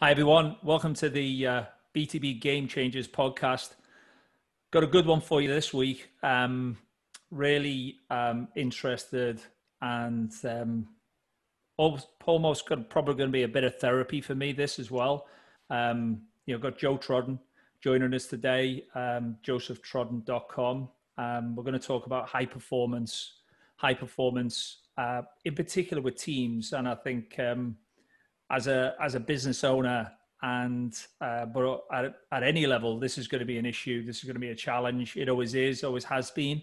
Hi, everyone. Welcome to the uh, B2B Game Changers podcast. Got a good one for you this week. Um, really um, interested and um, almost probably going to be a bit of therapy for me this as well. Um, you know, got Joe Trodden joining us today, um, josephtrodden.com. Um, we're going to talk about high performance, high performance, uh, in particular with teams. And I think um, as a as a business owner and uh, but at, at any level this is going to be an issue. This is going to be a challenge. It always is always has been.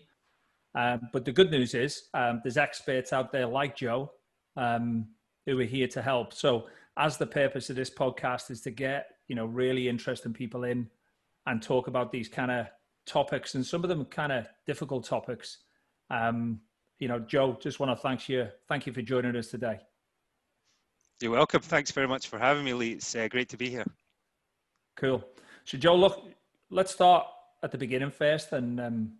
Um, but the good news is um, there's experts out there like joe um, who are here to help. So as the purpose of this podcast is to get you know really interesting people in and talk about these kind of topics and some of them kind of difficult topics um, you know joe just want to thank you thank you for joining us today you're welcome. Thanks very much for having me, Lee. It's uh, great to be here. Cool. So, Joe, look, let's start at the beginning first and um,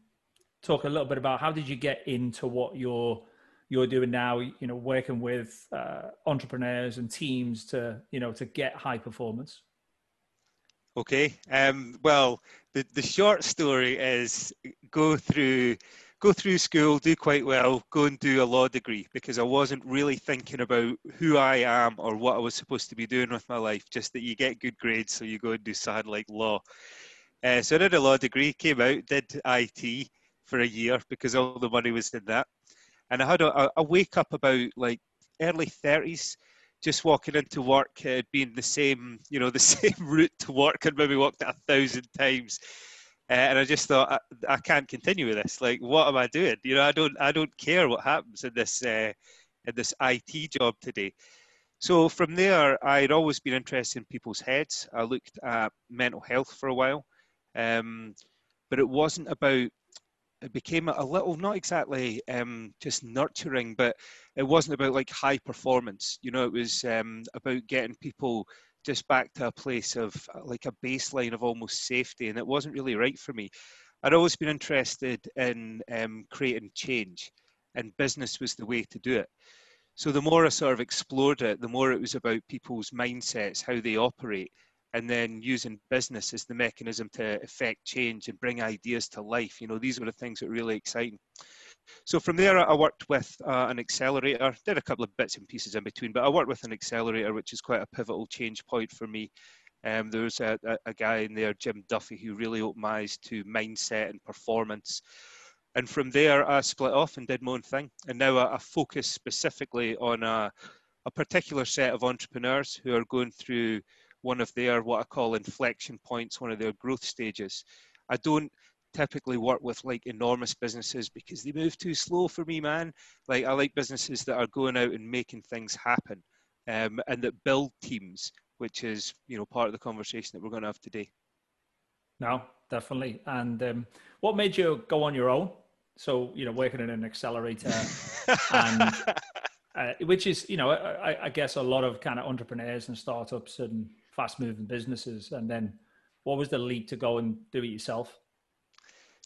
talk a little bit about how did you get into what you're you're doing now. You know, working with uh, entrepreneurs and teams to you know to get high performance. Okay. Um, well, the the short story is go through go through school, do quite well, go and do a law degree because I wasn't really thinking about who I am or what I was supposed to be doing with my life, just that you get good grades, so you go and do something like law. Uh, so I did a law degree, came out, did IT for a year because all the money was in that. And I had a, a wake up about like early 30s, just walking into work, uh, being the same, you know, the same route to work and maybe walked it a thousand times uh, and I just thought I, I, can't continue with this. Like, what am I doing? You know, I don't I don't care what happens in this uh, in this IT job today. So from there, I'd always been interested in people's heads. I looked at mental health for a while, um, but it wasn't about. It became a little, not exactly um, just nurturing, but it wasn't about like high performance. You know, it was um, about getting people just back to a place of like a baseline of almost safety, and it wasn't really right for me. I'd always been interested in um, creating change, and business was the way to do it. So the more I sort of explored it, the more it was about people's mindsets, how they operate, and then using business as the mechanism to effect change and bring ideas to life. You know, these were the things that were really exciting. So from there, I worked with uh, an accelerator, did a couple of bits and pieces in between, but I worked with an accelerator, which is quite a pivotal change point for me. Um, there was a, a, a, guy in there, Jim Duffy, who really opened my eyes to mindset and performance. And from there, I split off and did my own thing. And now I, I focus specifically on a, a particular set of entrepreneurs who are going through one of their, what I call inflection points, one of their growth stages. I don't typically work with like enormous businesses because they move too slow for me, man. Like I like businesses that are going out and making things happen, um, and that build teams, which is you know part of the conversation that we're going to have today. No, definitely. And um, what made you go on your own? So you know, working in an accelerator, and uh, which is you know, I, I guess a lot of kind of entrepreneurs and startups and fast-moving businesses, and then what was the leap to go and do it yourself?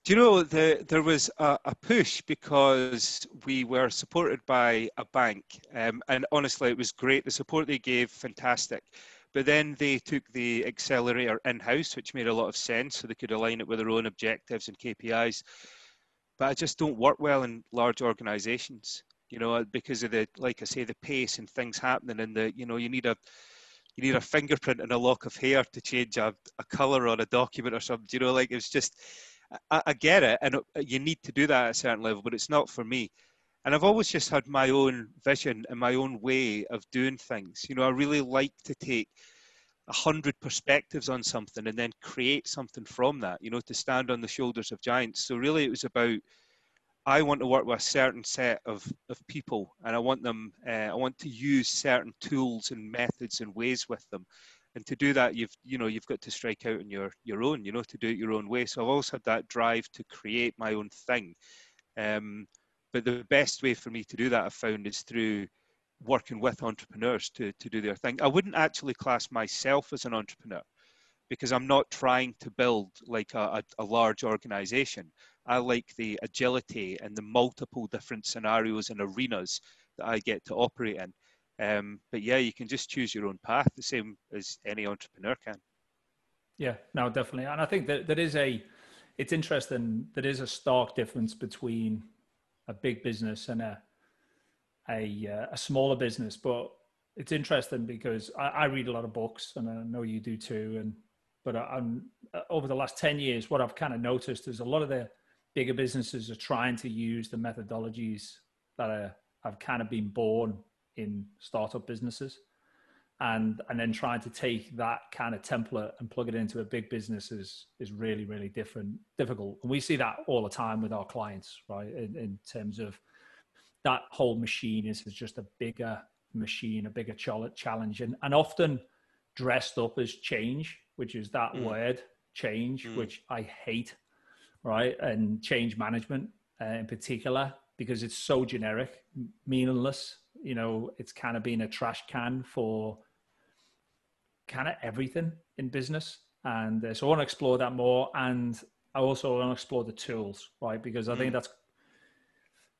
Do you know the, there was a, a, push because we were supported by a bank, um, and honestly, it was great. The support they gave, fantastic. But then they took the accelerator in house, which made a lot of sense, so they could align it with their own objectives and KPIs. But I just don't work well in large organisations, you know, because of the, like I say, the pace and things happening, and the, you know, you need a you need a fingerprint and a lock of hair to change a, a color on a document or something. You know, like it's just I, I get it, and uh, you need to do that at a certain level, but it's not for me. And I've always just had my own vision and my own way of doing things. You know, I really like to take a hundred perspectives on something and then create something from that. You know, to stand on the shoulders of giants. So really, it was about I want to work with a certain set of, of people, and I want them. Uh, I want to use certain tools and methods and ways with them and to do that you've you know you've got to strike out on your your own you know to do it your own way. So i've always had that drive to create my own thing. Um, but the best way for me to do that i've found is through working with entrepreneurs to, to do their thing. I wouldn't actually class myself as an entrepreneur because i'm not trying to build like a, a, a large organization. I like the agility and the multiple different scenarios and arenas that i get to operate in Um, but yeah, you can just choose your own path, the same as any entrepreneur can. Yeah, no, definitely. And I think that there is a, it's interesting, there is a stark difference between a big business and a, a, uh, a smaller business. But it's interesting because I, I, read a lot of books and I know you do too. And, but I'm, uh, over the last 10 years, what I've kind of noticed is a lot of the bigger businesses are trying to use the methodologies that are, have kind of been born in startup businesses and and then trying to take that kind of template and plug it into a big business is is really really different difficult. And we see that all the time with our clients right? In, in terms of that whole machine is, is just a bigger machine a bigger challenge. And, and often dressed up as change which is that mm. word change mm. which i hate right? And change management uh, in particular because it's so generic meaningless you know it's kind of been a trash can for kind of everything in business. And uh, so I want to explore that more. And I also want to explore the tools, right? Because I mm. think that's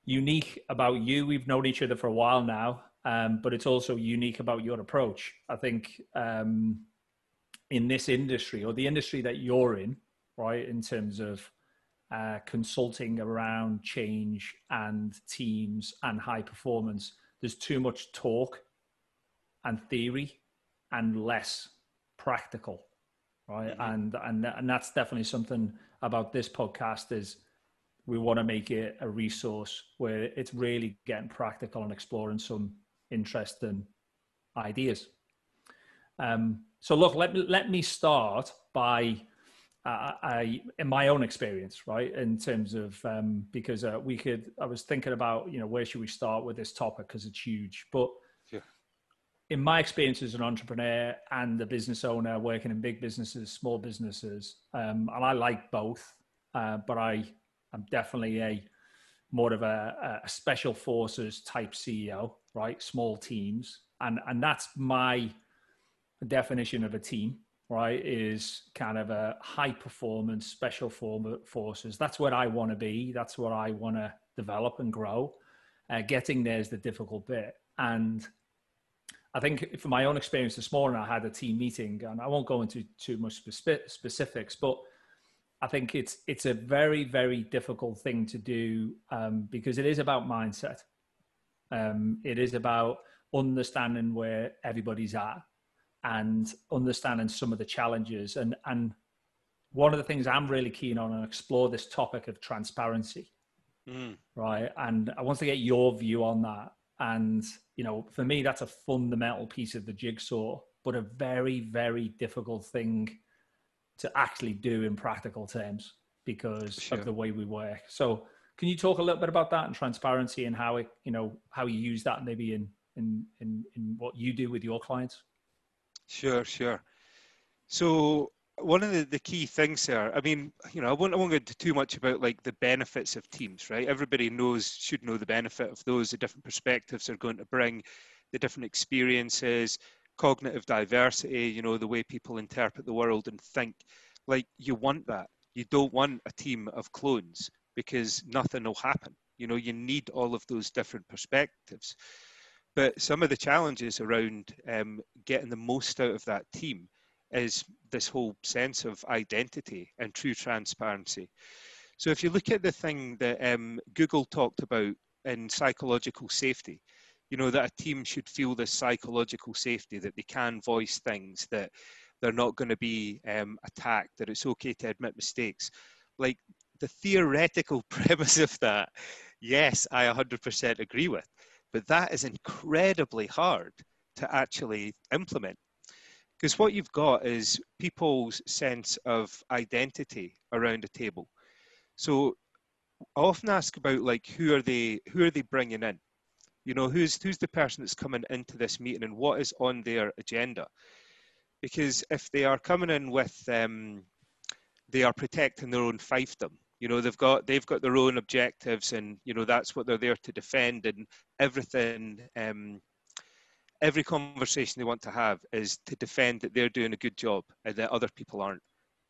unique about you. We've known each other for a while now, um, but it's also unique about your approach. I think um, in this industry or the industry that you're in, right, in terms of uh, consulting around change and teams and high performance, there's too much talk and theory and less practical right mm-hmm. and and and that's definitely something about this podcast is we want to make it a resource where it's really getting practical and exploring some interesting ideas um, so look let me let me start by uh, I, in my own experience, right, in terms of um, because uh, we could, I was thinking about, you know, where should we start with this topic because it's huge. But in my experience as an entrepreneur and a business owner working in big businesses, small businesses, um, and I like both, uh, but I am definitely a more of a, a, special forces type CEO, right? Small teams, and and that's my definition of a team, right? Is kind of a high performance special form of forces. That's what I want to be. That's what I want to develop and grow. Uh, getting there is the difficult bit, and I think from my own experience this morning, I had a team meeting, and I won't go into too much specifics, but I think it's it's a very very difficult thing to do um, because it is about mindset. Um, it is about understanding where everybody's at and understanding some of the challenges. And and one of the things I'm really keen on and explore this topic of transparency, mm. right? And I want to get your view on that and, you know, for me, that's a fundamental piece of the jigsaw, but a very, very difficult thing to actually do in practical terms because sure. of the way we work. So, can you talk a little bit about that and transparency and how it, you know, how you use that maybe in in in, in what you do with your clients? Sure, sure. So one of the, the key things there, I mean, you know, I won't, I won't go into too much about like the benefits of teams, right? Everybody knows, should know the benefit of those, the different perspectives they're going to bring, the different experiences, cognitive diversity, you know, the way people interpret the world and think. Like, you want that. You don't want a team of clones because nothing will happen. You know, you need all of those different perspectives. But some of the challenges around um, getting the most out of that team is this whole sense of identity and true transparency. So if you look at the thing that um, Google talked about in psychological safety, you know, that a team should feel this psychological safety, that they can voice things, that they're not going to be um, attacked, that it's okay to admit mistakes. Like the theoretical premise of that, yes, I 100% agree with, but that is incredibly hard to actually implement because what you've got is people's sense of identity around a table. So I often ask about like who are they who are they bringing in? You know, who's who's the person that's coming into this meeting and what is on their agenda? Because if they are coming in with um, they are protecting their own fiefdom. You know, they've got they've got their own objectives, and you know that's what they're there to defend, and everything um, every conversation they want to have is to defend that they're doing a good job and that other people aren't.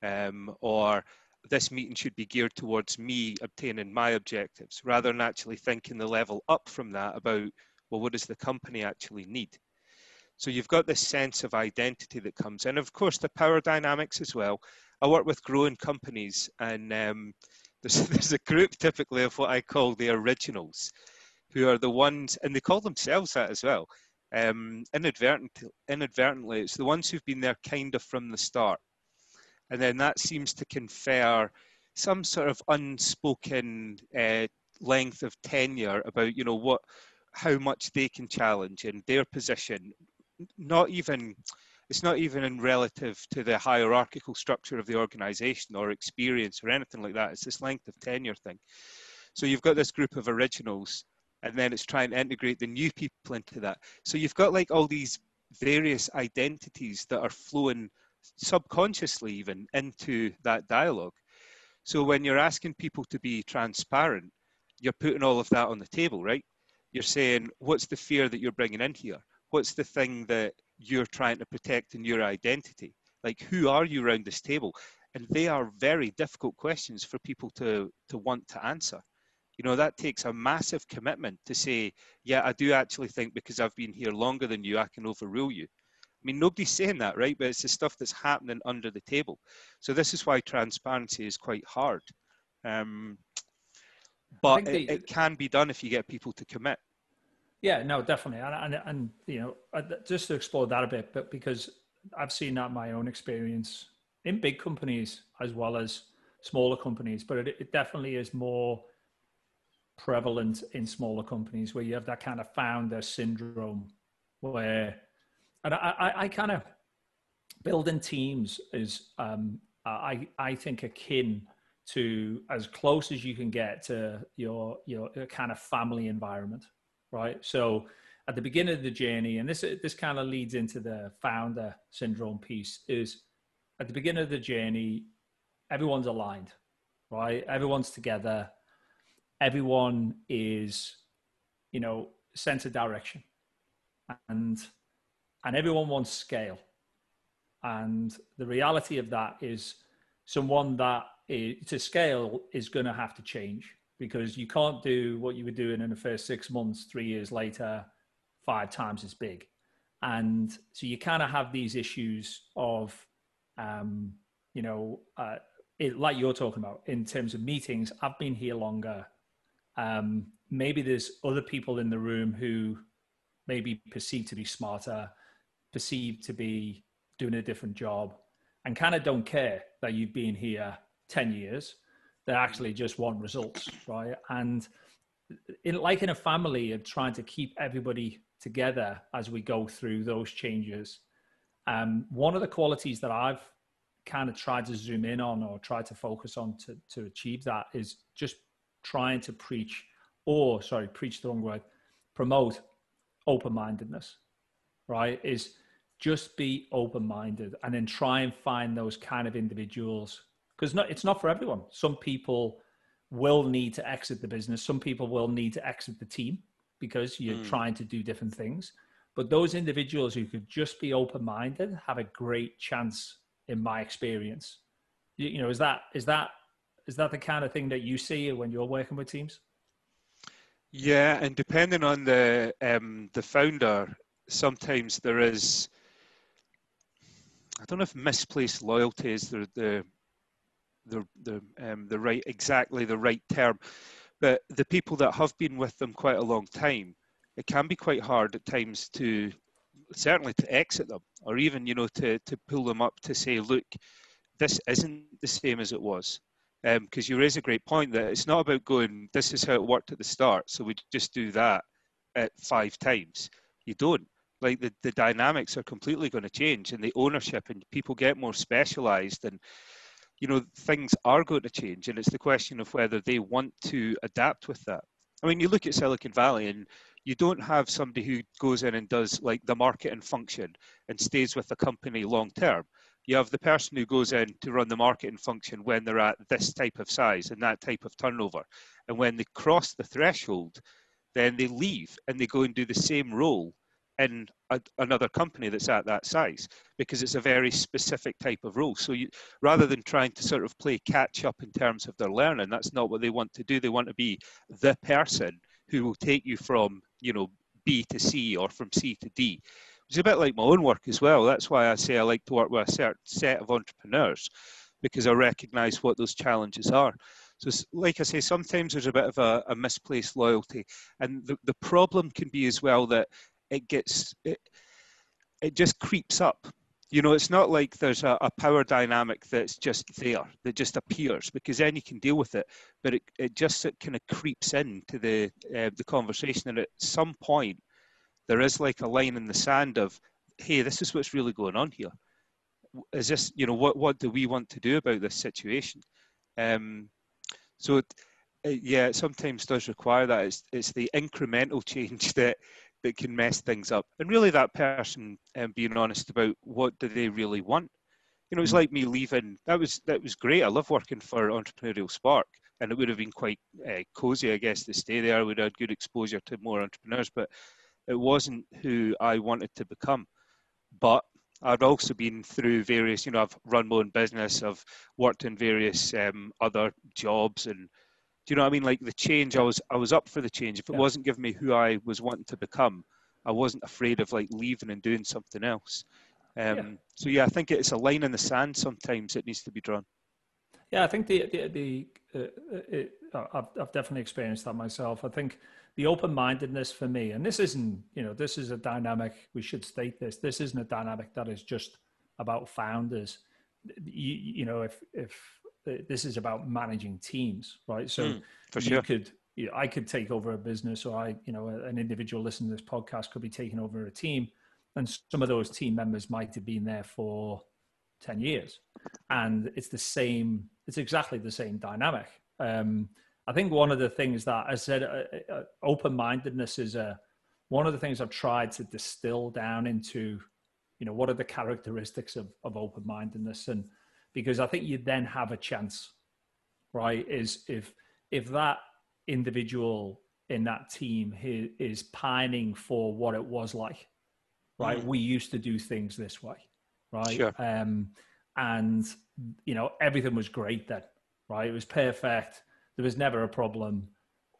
Um, or this meeting should be geared towards me obtaining my objectives rather than actually thinking the level up from that about well, what does the company actually need? So you've got this sense of identity that comes in. Of course, the power dynamics as well. I work with growing companies, and um, there's, there's a group typically of what I call the originals, who are the ones, and they call themselves that as well. Um, inadvertently, inadvertently, it's the ones who've been there kind of from the start, and then that seems to confer some sort of unspoken uh, length of tenure about you know what how much they can challenge in their position not even it's not even in relative to the hierarchical structure of the organization or experience or anything like that. It's this length of tenure thing. So you've got this group of originals, and then it's trying to integrate the new people into that. So you've got like all these various identities that are flowing subconsciously even into that dialogue. So when you're asking people to be transparent, you're putting all of that on the table, right? You're saying, what's the fear that you're bringing in here? What's the thing that you're trying to protect in your identity. Like, who are you around this table? And they are very difficult questions for people to, to want to answer. You know, that takes a massive commitment to say, yeah, I do actually think because I've been here longer than you, I can overrule you. I mean, nobody's saying that, right? But it's the stuff that's happening under the table. So this is why transparency is quite hard. Um, but it, it, can be done if you get people to commit. Yeah, no, definitely, and and, and you know, just to explore that a bit, but because I've seen that my own experience in big companies as well as smaller companies, but it, it definitely is more prevalent in smaller companies where you have that kind of founder syndrome, where, and I, I, I kind of building teams is, um, I, I think akin to as close as you can get to your your kind of family environment right? So at the beginning of the journey, and this this kind of leads into the founder syndrome piece, is at the beginning of the journey, everyone's aligned, right? Everyone's together. Everyone is, you know, sense of direction, and and everyone wants scale. And the reality of that is, someone that is, to scale is going to have to change because you can't do what you were doing in the first six months, three years later, five times as big. And so you kind of have these issues of, um, you know, uh, it, like you're talking about in terms of meetings. I've been here longer. Um, maybe there's other people in the room who maybe perceived to be smarter, perceived to be doing a different job, and kind of don't care that you've been here 10 years they actually just want results, right? And in, like in a family of trying to keep everybody together as we go through those changes. Um, one of the qualities that I've kind of tried to zoom in on or try to focus on to, to achieve that is just trying to preach or sorry, preach the wrong word, promote open-mindedness, right? Is just be open-minded and then try and find those kind of individuals because it's not for everyone. Some people will need to exit the business. Some people will need to exit the team because you're mm. trying to do different things. But those individuals who could just be open-minded have a great chance, in my experience. You, you know, is that is that is that the kind of thing that you see when you're working with teams? Yeah, and depending on the um, the founder, sometimes there is. I don't know if misplaced loyalty is the, the the the um, the right exactly the right term, but the people that have been with them quite a long time, it can be quite hard at times to certainly to exit them or even you know to to pull them up to say look this isn't the same as it was. Because um, you raise a great point that it's not about going this is how it worked at the start so we just do that at five times. You don't. Like the, the dynamics are completely going to change and the ownership and people get more specialized and you know things are going to change and it's the question of whether they want to adapt with that. I mean you look at silicon valley and you don't have somebody who goes in and does like the marketing function and stays with the company long term. You have the person who goes in to run the marketing function when they're at this type of size and that type of turnover. And when they cross the threshold then they leave and they go and do the same role in a, another company that's at that size because it's a very specific type of role. So you, rather than trying to sort of play catch up in terms of their learning, that's not what they want to do. They want to be the person who will take you from, you know, B to C or from C to D. It's a bit like my own work as well. That's why I say I like to work with a certain set of entrepreneurs because I recognise what those challenges are. So, like I say, sometimes there's a bit of a, a misplaced loyalty, and the, the problem can be as well that it gets it, it just creeps up. You know, it's not like there's a, a power dynamic that's just there, that just appears, because then you can deal with it. But it, it just it kind of creeps into the uh, the conversation, and at some point, there is like a line in the sand of, "Hey, this is what's really going on here. Is this, you know, what what do we want to do about this situation?" Um, so, it, yeah, it sometimes does require that. It's, it's the incremental change that that can mess things up. And really, that person um, being honest about what do they really want. You know, it's mm. like me leaving. That was that was great. I love working for Entrepreneurial Spark, and it would have been quite uh, cozy, I guess, to stay there. We'd had good exposure to more entrepreneurs, but it wasn't who I wanted to become. But I've also been through various, you know, I've run my own business, I've worked in various um, other jobs, and you know what I mean? Like the change, I was I was up for the change. If it yeah. wasn't giving me who I was wanting to become, I wasn't afraid of like leaving and doing something else. Um, yeah. So yeah, I think it's a line in the sand. Sometimes it needs to be drawn. Yeah, I think the the, the uh, uh it, I've I've definitely experienced that myself. I think the open mindedness for me, and this isn't, you know, this is a dynamic, we should state this, this isn't a dynamic that is just about founders. You, you know, if, if uh, this is about managing teams, right? So mm, you sure. could, you know, I could take over a business or I, you know, an individual listening to this podcast could be taking over a team. And some of those team members might have been there for 10 years. And it's the same, it's exactly the same dynamic. Um, I think one of the things that I said, uh, uh, open mindedness is a, one of the things I've tried to distill down into, you know, what are the characteristics of, of open mindedness? And because I think you then have a chance, right? Is if, if that individual in that team is pining for what it was like, right? Mm. We used to do things this way, right? Sure. Um, and, you know, everything was great then, right? It was perfect there was never a problem,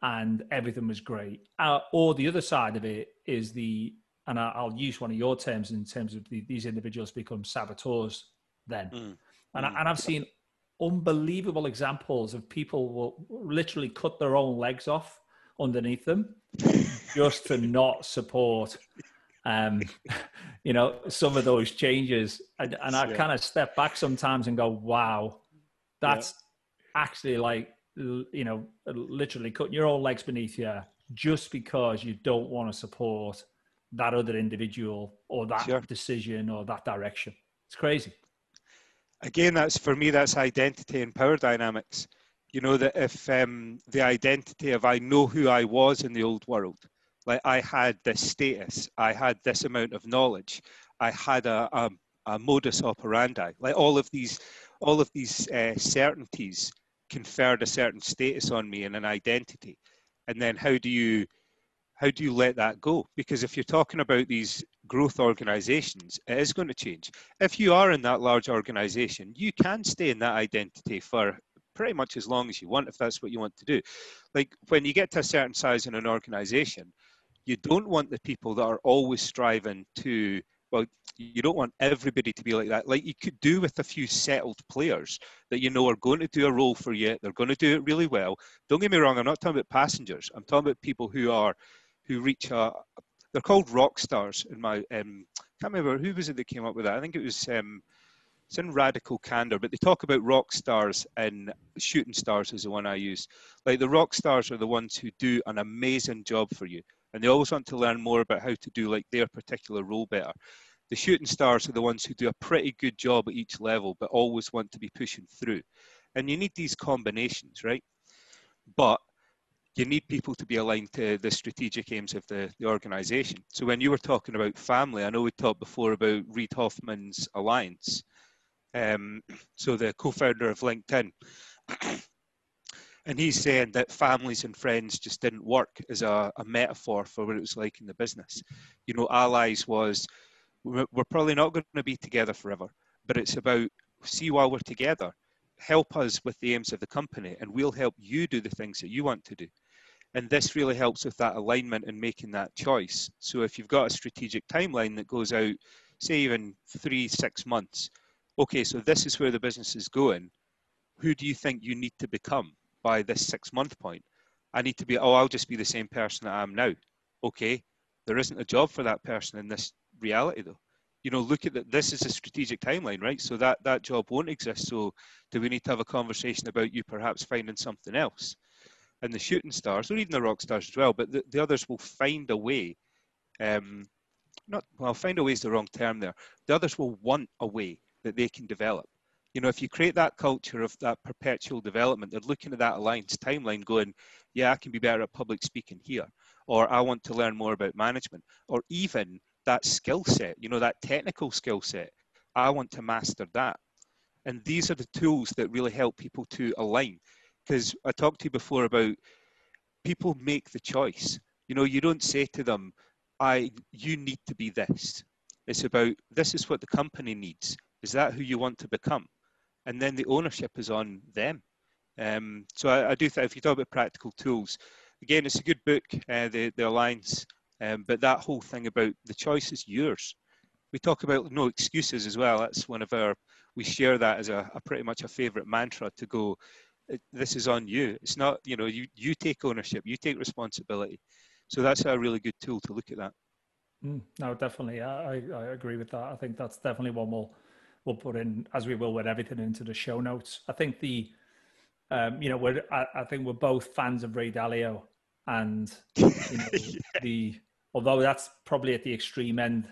and everything was great. Uh, or the other side of it is the, and I, will use one of your terms in terms of the, these individuals become saboteurs. Then, mm. And mm. I, and I've seen unbelievable examples of people will literally cut their own legs off underneath them just to not support um you know some of those changes and, and i yeah. kind of step back sometimes and go wow that's yeah. actually like you know, literally cutting your own legs beneath you just because you don't want to support that other individual or that sure. decision or that direction. It's crazy. Again, that's for me, that's identity and power dynamics. You know, that if um, the identity of I know who I was in the old world, like I had this status, I had this amount of knowledge, I had a, a, a modus operandi, like all of these, all of these uh, certainties conferred a certain status on me and an identity and then how do you how do you let that go because if you're talking about these growth organizations it is going to change if you are in that large organization you can stay in that identity for pretty much as long as you want if that's what you want to do like when you get to a certain size in an organization you don't want the people that are always striving to well, you don't want everybody to be like that. Like you could do with a few settled players that you know are going to do a role for you. They're going to do it really well. Don't get me wrong. I'm not talking about passengers. I'm talking about people who are who reach a. They're called rock stars. In my um, can't remember who was it that came up with that. I think it was. Um, it's in Radical Candor, but they talk about rock stars and shooting stars is the one I use. Like the rock stars are the ones who do an amazing job for you and they always want to learn more about how to do like their particular role better. The shooting stars are the ones who do a pretty good job at each level, but always want to be pushing through. And you need these combinations, right? But you need people to be aligned to the strategic aims of the, the organization. So when you were talking about family, I know we talked before about Reid Hoffman's alliance. Um, so the co-founder of LinkedIn, and he's saying that families and friends just didn't work as a, a, metaphor for what it was like in the business. You know, allies was we're, we're probably not going to be together forever, but it's about see while we're together, help us with the aims of the company, and we'll help you do the things that you want to do. And this really helps with that alignment and making that choice. So if you've got a strategic timeline that goes out, say even three, six months, okay, so this is where the business is going. Who do you think you need to become by this six month point? I need to be, oh, I'll just be the same person that I am now. Okay, there isn't a job for that person in this reality though. You know, look at that. This is a strategic timeline, right? So that that job won't exist. So do we need to have a conversation about you perhaps finding something else? And the shooting stars, or even the rock stars as well, but the, the others will find a way. Um, not well, find a way is the wrong term there. The others will want a way that they can develop. You know, if you create that culture of that perpetual development, they're looking at that alliance timeline, going, "Yeah, I can be better at public speaking here," or "I want to learn more about management," or even that skill set. You know, that technical skill set. I want to master that. And these are the tools that really help people to align. Because I talked to you before about people make the choice. You know, you don't say to them, I you need to be this. It's about this is what the company needs. Is that who you want to become? And then the ownership is on them. Um, so I, I do think if you talk about practical tools, again, it's a good book, uh, the the Alliance. Um, but that whole thing about the choice is yours. We talk about no excuses as well. That's one of our we share that as a, a pretty much a favorite mantra to go this is on you it's not you know you you take ownership you take responsibility so that's a really good tool to look at that mm, no definitely I, I agree with that i think that's definitely one we'll we'll put in as we will with everything into the show notes i think the um, you know we're I, I, think we're both fans of ray dalio and you know, yeah. the although that's probably at the extreme end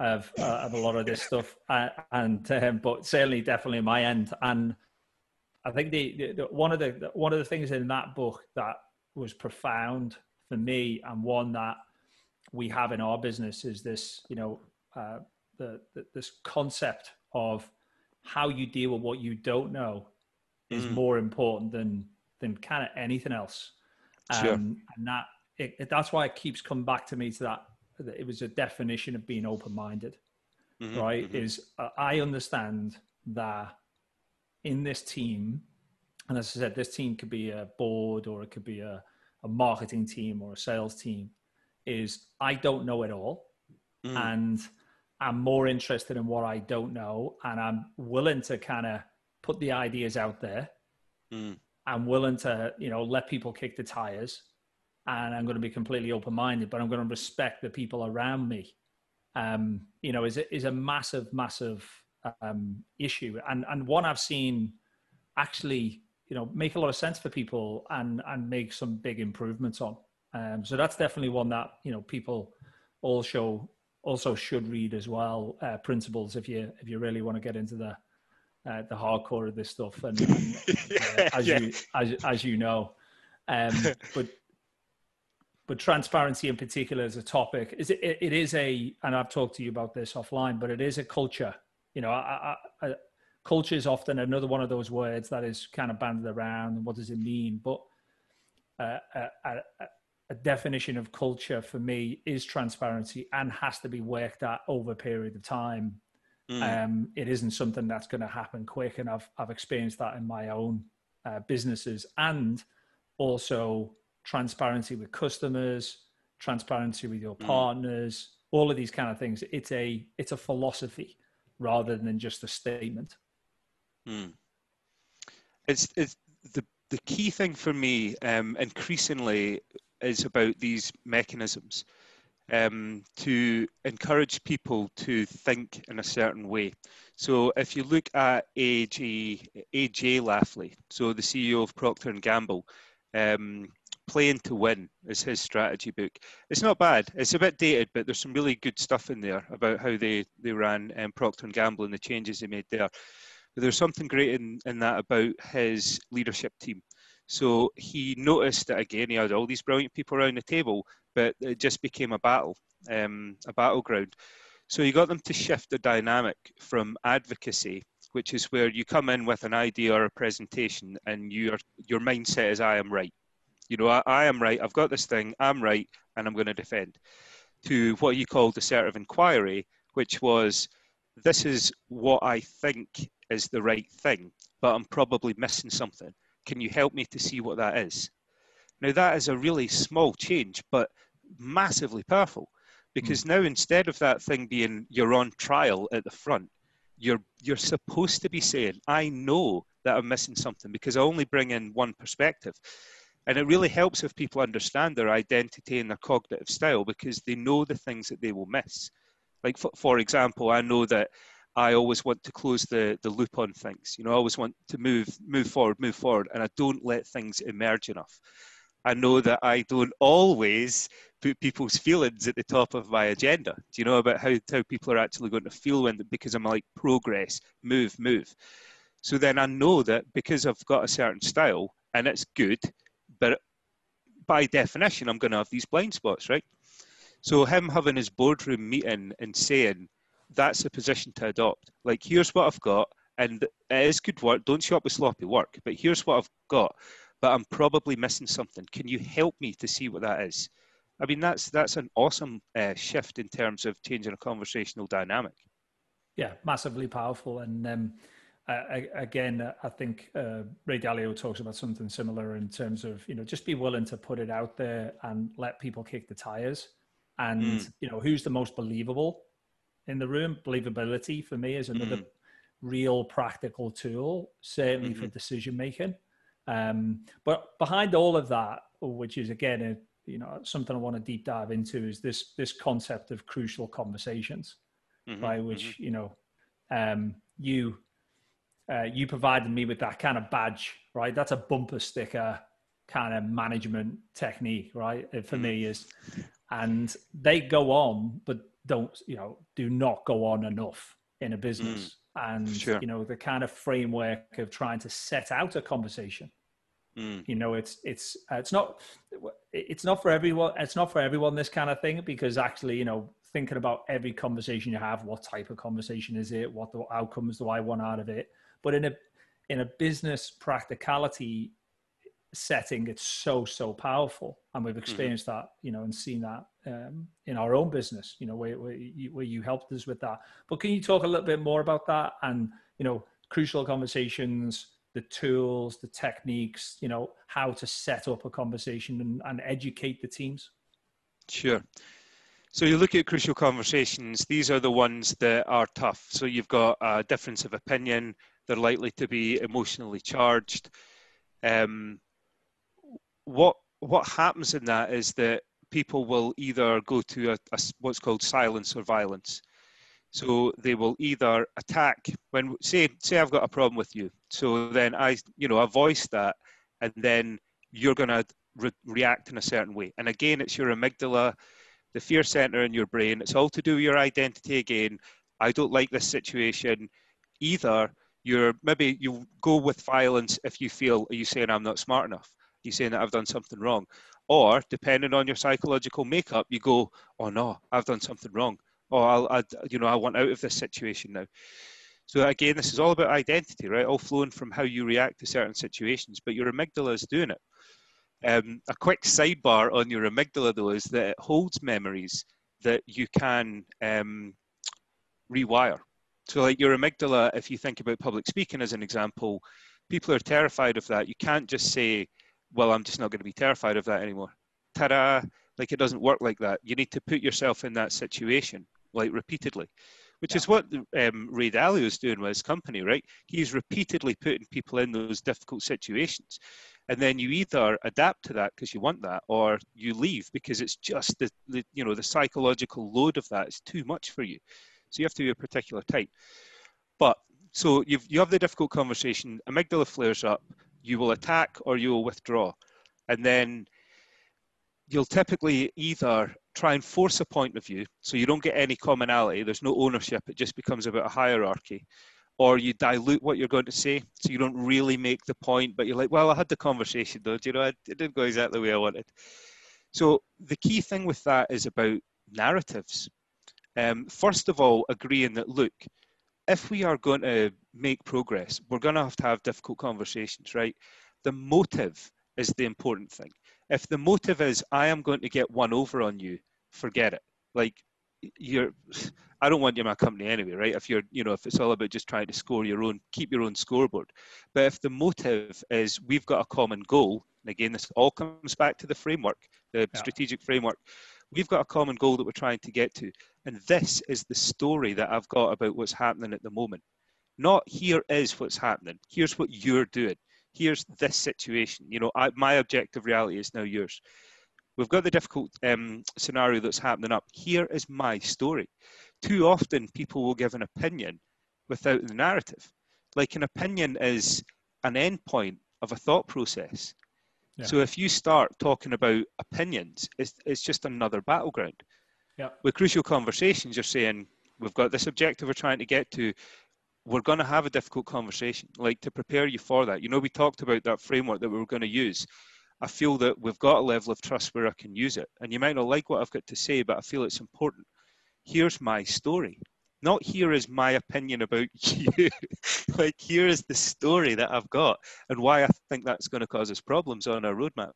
of uh, of a lot of this stuff, uh, and um, but certainly definitely my end. And I think the, the, the, one of the one of the things in that book that was profound for me, and one that we have in our business is this, you know, uh, the, the, this concept of how you deal with what you don't know is mm. more important than than kind of anything else. Sure. Um, and that it, it, that's why it keeps coming back to me to that it was a definition of being open-minded mm-hmm, right mm-hmm. is uh, i understand that in this team and as i said this team could be a board or it could be a, a marketing team or a sales team is i don't know it all mm. and i'm more interested in what i don't know and i'm willing to kind of put the ideas out there mm. i'm willing to you know let people kick the tires and I'm going to be completely open minded, but I'm going to respect the people around me. Um, you know, is a, is a massive, massive um, issue, and and one I've seen actually, you know, make a lot of sense for people and and make some big improvements on. Um, so that's definitely one that you know people also also should read as well. Uh, principles if you if you really want to get into the uh, the hardcore of this stuff, and, and uh, as yeah. you as as you know. Um, but but transparency in particular is a topic. Is it, it is a and i've talked to you about this offline but it is a culture. You know I, I, I, culture is often another one of those words that is kind of banded around. And what does it mean? But uh, a, a, a, definition of culture for me is transparency and has to be worked at over a period of time. Mm. um, it isn't something that's going to happen quick and i've, I've experienced that in my own uh, businesses and also transparency with customers, transparency with your mm. partners, mm. all of these kind of things. It's a it's a philosophy rather than just a statement. Mm. It's it's the the key thing for me um, increasingly is about these mechanisms um, to encourage people to think in a certain way. So if you look at AJ, AJ Lafley, so the CEO of Procter & Gamble, um, Playing to Win is his strategy book. It's not bad. It's a bit dated, but there's some really good stuff in there about how they, they ran um, Procter & Gamble and the changes they made there. But there's something great in, in that about his leadership team. So he noticed that again, he had all these brilliant people around the table, but it just became a battle, um, a battleground. So he got them to shift the dynamic from advocacy, which is where you come in with an idea or a presentation and your your mindset is I am right. You know, I, I am right. I've got this thing. I'm right, and I'm going to defend. To what you called assertive inquiry, which was, this is what I think is the right thing, but I'm probably missing something. Can you help me to see what that is? Now, that is a really small change, but massively powerful because mm. now instead of that thing being you're on trial at the front, you're you're supposed to be saying, I know that I'm missing something because I only bring in one perspective. And it really helps if people understand their identity and their cognitive style because they know the things that they will miss. Like, for, for example, I know that I always want to close the, the loop on things. You know, I always want to move, move forward, move forward, and I don't let things emerge enough. I know that I don't always put people's feelings at the top of my agenda. Do you know about how, how people are actually going to feel when because I'm like progress, move, move. So then I know that because I've got a certain style and it's good, but by definition, I'm going to have these blind spots, right? So him having his boardroom meeting and saying that's the position to adopt. Like, here's what I've got, and it is good work. Don't show up with sloppy work, but here's what I've got. But I'm probably missing something. Can you help me to see what that is? I mean, that's that's an awesome uh, shift in terms of changing a conversational dynamic. Yeah, massively powerful, and um, I, again, I think uh, Ray Dalio talks about something similar in terms of you know just be willing to put it out there and let people kick the tires, and mm. you know who's the most believable in the room. Believability for me is another mm. real practical tool, certainly mm-hmm. for decision making. Um, but behind all of that, which is again a, you know something I want to deep dive into, is this this concept of crucial conversations, mm-hmm. by which mm-hmm. you know um, you uh, you provided me with that kind of badge, right? That's a bumper sticker kind of management technique, right? For mm. me is, and they go on, but don't, you know, do not go on enough in a business. Mm. And, sure. you know, the kind of framework of trying to set out a conversation. Mm. You know, it's it's uh, it's not it's not for everyone. It's not for everyone. This kind of thing because actually, you know, thinking about every conversation you have, what type of conversation is it? What the outcomes do I want out of it? But in a in a business practicality setting, it's so so powerful, and we've mm-hmm. experienced mm-hmm. that, you know, and seen that um, in our own business, you know, where where you, where you helped us with that. But can you talk a little bit more about that and you know, crucial conversations? the tools, the techniques, you know, how to set up a conversation and, and, educate the teams? Sure. So you look at crucial conversations, these are the ones that are tough. So you've got a difference of opinion, they're likely to be emotionally charged. Um, what what happens in that is that people will either go to a, a, what's called silence or violence. So they will either attack when say say I've got a problem with you. So then I you know I voice that, and then you're going to re- react in a certain way. And again, it's your amygdala, the fear center in your brain. It's all to do with your identity again. I don't like this situation. Either you're maybe you go with violence if you feel are you saying i'm not smart enough? Are you saying that i've done something wrong? Or depending on your psychological makeup you go oh no i've done something wrong. Oh i'll I, you know i want out of this situation now. So again this is all about identity right? All flowing from how you react to certain situations but your amygdala is doing it. Um, a quick sidebar on your amygdala though is that it holds memories that you can um, rewire so, like your amygdala, if you think about public speaking as an example, people are terrified of that. You can't just say, well, I'm just not going to be terrified of that anymore. Ta da! Like it doesn't work like that. You need to put yourself in that situation, like repeatedly, which yeah. is what um, Ray Dalio is doing with his company, right? He's repeatedly putting people in those difficult situations. And then you either adapt to that because you want that, or you leave because it's just the, the you know the psychological load of that is too much for you. So you have to be a particular type. But so you've, you have the difficult conversation, amygdala flares up, you will attack or you will withdraw. And then you'll typically either try and force a point of view so you don't get any commonality, there's no ownership, it just becomes about a hierarchy. Or you dilute what you're going to say so you don't really make the point, but you're like, well, I had the conversation though, Do you know, it didn't go exactly the way I wanted. So the key thing with that is about narratives. Um, first of all, agreeing that, look, if we are going to make progress, we're going to have to have difficult conversations, right? The motive is the important thing. If the motive is, I am going to get one over on you, forget it. Like, you're I don't want you in my company anyway, right? If you're, you know, if it's all about just trying to score your own, keep your own scoreboard. But if the motive is we've got a common goal, and again, this all comes back to the framework, the yeah. strategic framework. We've got a common goal that we're trying to get to. And this is the story that I've got about what's happening at the moment. Not here is what's happening. Here's what you're doing. Here's this situation. You know, I, my objective reality is now yours. We've got the difficult um, scenario that's happening up. Here is my story. Too often, people will give an opinion without the narrative. Like an opinion is an endpoint of a thought process. Yeah. So if you start talking about opinions, it's, it's just another battleground. Yeah. With crucial conversations, you're saying we've got this objective we're trying to get to. We're going to have a difficult conversation, like to prepare you for that. You know, we talked about that framework that we were going to use. I feel that we've got a level of trust where I can use it. And you might not like what I've got to say, but I feel it's important. Here's my story. Not here is my opinion about you. like here is the story that I've got and why I think that's going to cause us problems on our roadmap.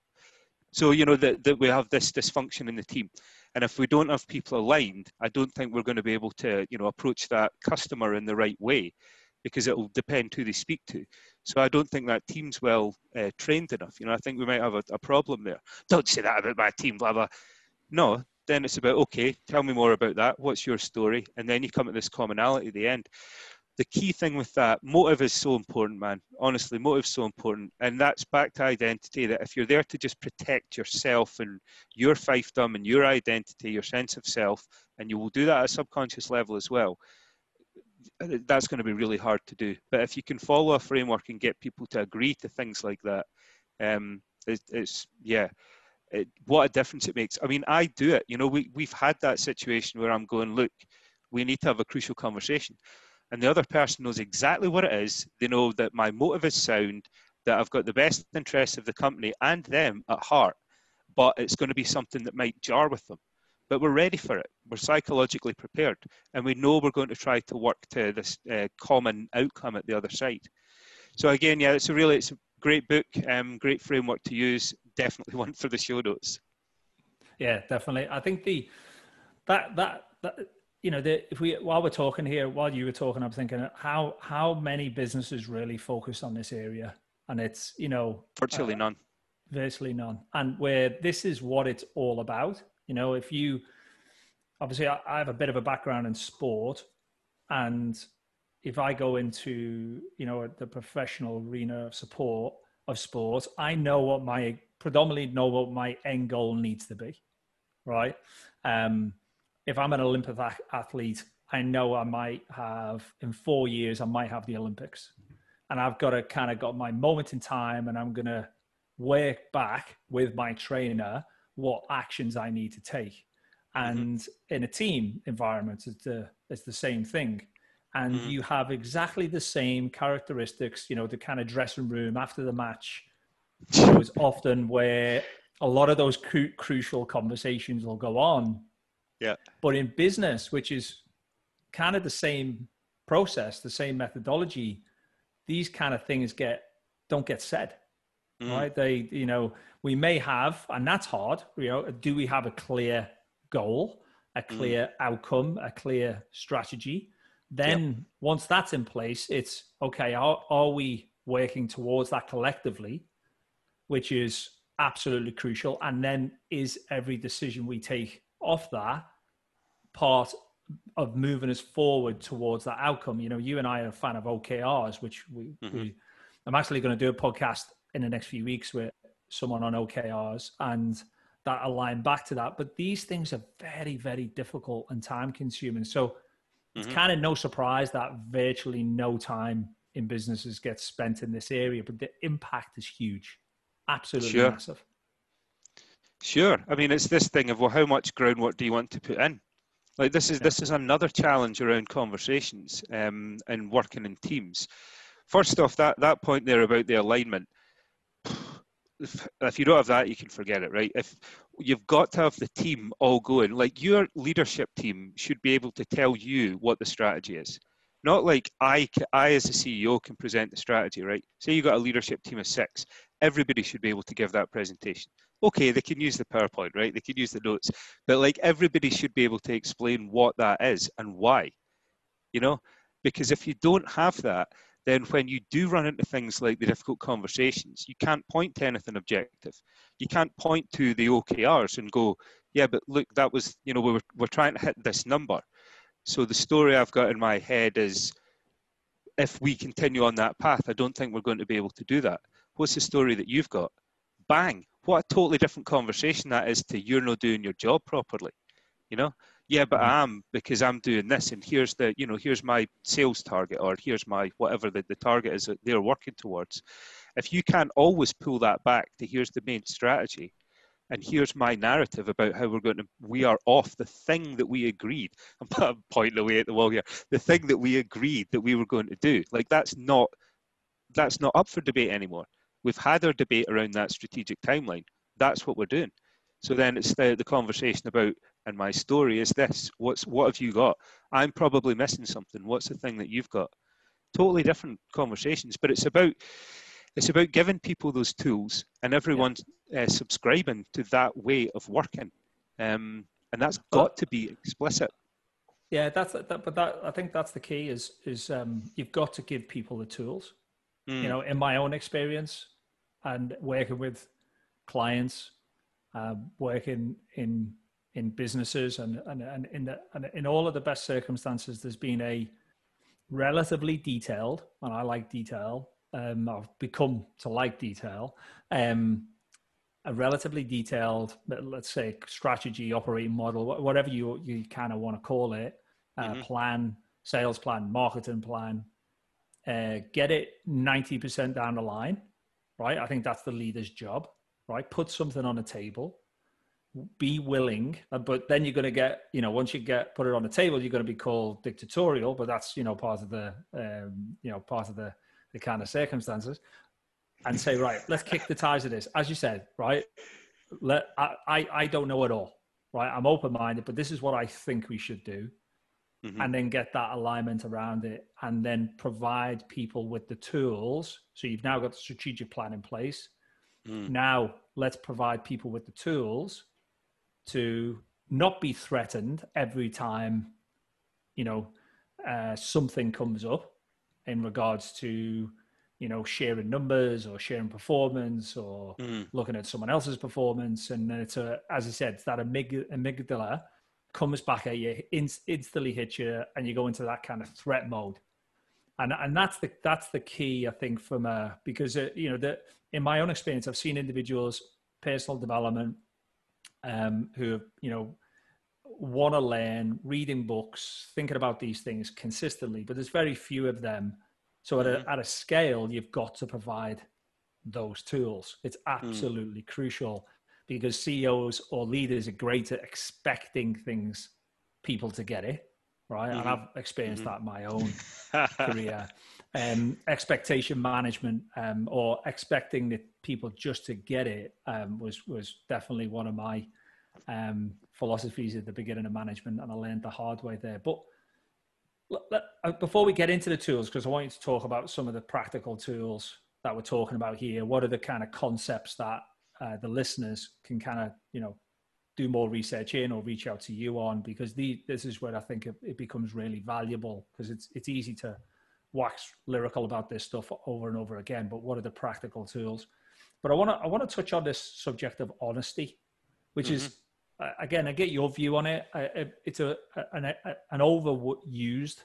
So, you know, that, that we have this dysfunction in the team. And if we don't have people aligned, I don't think we're going to be able to, you know, approach that customer in the right way because it will depend who they speak to. So I don't think that team's well uh, trained enough. You know, I think we might have a, a, problem there. Don't say that about my team, blah blah. No, then it's about okay. Tell me more about that. What's your story? And then you come at this commonality at the end. The key thing with that motive is so important, man. Honestly, motive's so important, and that's back to identity. That if you're there to just protect yourself and your fiefdom and your identity, your sense of self, and you will do that at a subconscious level as well that's going to be really hard to do. But if you can follow a framework and get people to agree to things like that, um, it, it's yeah, it, what a difference it makes. I mean, I do it. You know, we we've had that situation where I'm going, look, we need to have a crucial conversation, and the other person knows exactly what it is. They know that my motive is sound, that I've got the best interests of the company and them at heart, but it's going to be something that might jar with them but we're ready for it. We're psychologically prepared, and we know we're going to try to work to this uh, common outcome at the other side. So again, yeah, it's a really it's a great book, um, great framework to use. Definitely one for the show notes. Yeah, definitely. I think the that that that you know the, if we while we're talking here, while you were talking, I'm thinking how how many businesses really focus on this area, and it's you know virtually uh, none, virtually none, and where this is what it's all about you know, if you obviously, I, I have a bit of a background in sport, and if I go into you know the professional arena of support of sport, I know what my predominantly know what my end goal needs to be, right? Um, if I'm an Olympic athlete, I know I might have in four years I might have the Olympics, and I've got to kind of got my moment in time, and I'm gonna work back with my trainer what actions I need to take. Mm-hmm. And mm-hmm. in a team environment, it's the, it's the same thing. And mm-hmm. you have exactly the same characteristics, you know, the kind of dressing room after the match is often where a lot of those cru- crucial conversations will go on. Yeah. But in business, which is kind of the same process, the same methodology, these kind of things get don't get said. Mm. Right? They, you know, we may have, and that's hard. You know, do we have a clear goal, a mm. clear mm. outcome, a clear strategy? Then yep. once that's in place, it's okay. Are, are we working towards that collectively, which is absolutely crucial? And then is every decision we take off that part of moving us forward towards that outcome? You know, you and I are a fan of OKRs, which we, mm-hmm. we I'm actually going to do a podcast in the next few weeks with someone on OKRs and that align back to that. But these things are very, very difficult and time consuming. So mm-hmm. it's kind of no surprise that virtually no time in businesses gets spent in this area, but the impact is huge. Absolutely sure. massive. Sure. I mean, it's this thing of well, how much groundwork do you want to put in? Like this is yeah. this is another challenge around conversations um, and working in teams. First off, that that point there about the alignment if, if you don't have that, you can forget it, right? If you've got to have the team all going, like your leadership team should be able to tell you what the strategy is. Not like I, I as a CEO can present the strategy, right? Say you've got a leadership team of six, everybody should be able to give that presentation. Okay, they can use the PowerPoint, right? They can use the notes, but like everybody should be able to explain what that is and why, you know? Because if you don't have that, then when you do run into things like the difficult conversations, you can't point to anything objective. You can't point to the OKRs and go, yeah, but look, that was, you know, we were, we're trying to hit this number. So the story I've got in my head is if we continue on that path, I don't think we're going to be able to do that. What's the story that you've got? Bang! What a totally different conversation that is to you're not doing your job properly. You know? Yeah, but mm-hmm. I am because I'm doing this, and here's the, you know, here's my sales target, or here's my whatever the, the target is that they're working towards. If you can't always pull that back to here's the main strategy, and here's my narrative about how we're going to we are off the thing that we agreed i'm pointing away at the wall here the thing that we agreed that we were going to do like that's not that's not up for debate anymore we've had our debate around that strategic timeline that's what we're doing so then it's the, the conversation about and my story is this what's what have you got i'm probably missing something what's the thing that you've got totally different conversations but it's about it's about giving people those tools and everyone yeah. uh, subscribing to that way of working. Um, and that's got to be explicit. Yeah, that's that, but that I think that's the key is is um, you've got to give people the tools. Mm. You know, in my own experience and working with clients, uh, working in in businesses and and, and in the, and in all of the best circumstances, there's been a relatively detailed, and I like detail, um, I've become to like detail. Um, a relatively detailed, let's say, strategy, operating model, whatever you you kind of want to call it, uh, mm-hmm. plan, sales plan, marketing plan. Uh, get it ninety percent down the line, right? I think that's the leader's job, right? Put something on the table, be willing, uh, but then you're going to get, you know, once you get put it on the table, you're going to be called dictatorial, but that's you know part of the, um, you know, part of the the kind of circumstances and say, right, let's kick the ties of this. As you said, right? Let I, I, I don't know at all, right? I'm open minded, but this is what I think we should do. Mm-hmm. And then get that alignment around it and then provide people with the tools. So you've now got the strategic plan in place. Mm. Now let's provide people with the tools to not be threatened every time, you know, uh, something comes up in regards to you know sharing numbers or sharing performance or mm. looking at someone else's performance and it's a as i said it's that amyg- amygdala comes back at you instantly hits you and you go into that kind of threat mode and and that's the that's the key i think from a because uh, you know that in my own experience i've seen individuals personal development um who you know want to learn, reading books, thinking about these things consistently, but there's very few of them. So at a, mm-hmm. at a scale, you've got to provide those tools. It's mm. absolutely mm. crucial because CEOs or leaders are great at expecting things, people to get it, right? Mm-hmm. And I've experienced mm-hmm. that in my own career. Um, expectation management um, or expecting the people just to get it um, was was definitely one of my um, philosophies at the beginning of management, and I learned the hard way there. But uh, before we get into the tools, because I want you to talk about some of the practical tools that we're talking about here. What are the kind of concepts that uh, the listeners can kind of, you know, do more research in or reach out to you on? Because the, this is where I think it, it becomes really valuable because it's it's easy to wax lyrical about this stuff over and over again. But what are the practical tools? But I want to I want to touch on this subject of honesty, which mm-hmm. is again, I get your view on it. It's a an, an overused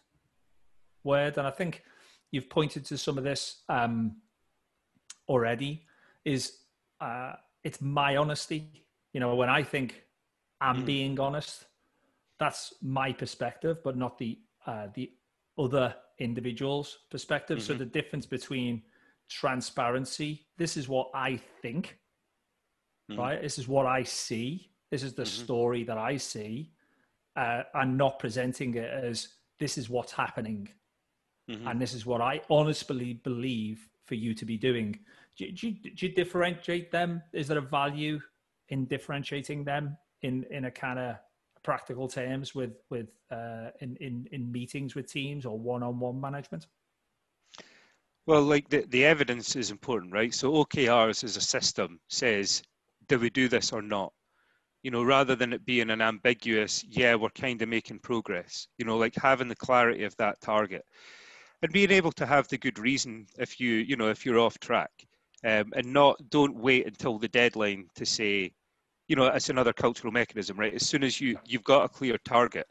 word, and I think you've pointed to some of this um, already. Is uh, it's my honesty? You know, when I think I'm mm. being honest, that's my perspective, but not the uh, the other individual's perspective. Mm-hmm. So the difference between transparency, this is what I think, mm. right? This is what I see, this is the mm-hmm. story that I see, uh, and not presenting it as this is what's happening, mm-hmm. and this is what I honestly believe for you to be doing. Do, do, you differentiate them? Is there a value in differentiating them in in a kind of practical terms with with uh, in in in meetings with teams or one on one management? Well, like the, the evidence is important, right? So OKRs as a system says, do we do this or not? You know, rather than it being an ambiguous, yeah, we're kind of making progress, you know, like having the clarity of that target and being able to have the good reason if you, you know, if you're off track um, and not, don't wait until the deadline to say, you know, it's another cultural mechanism, right? As soon as you, you've got a clear target,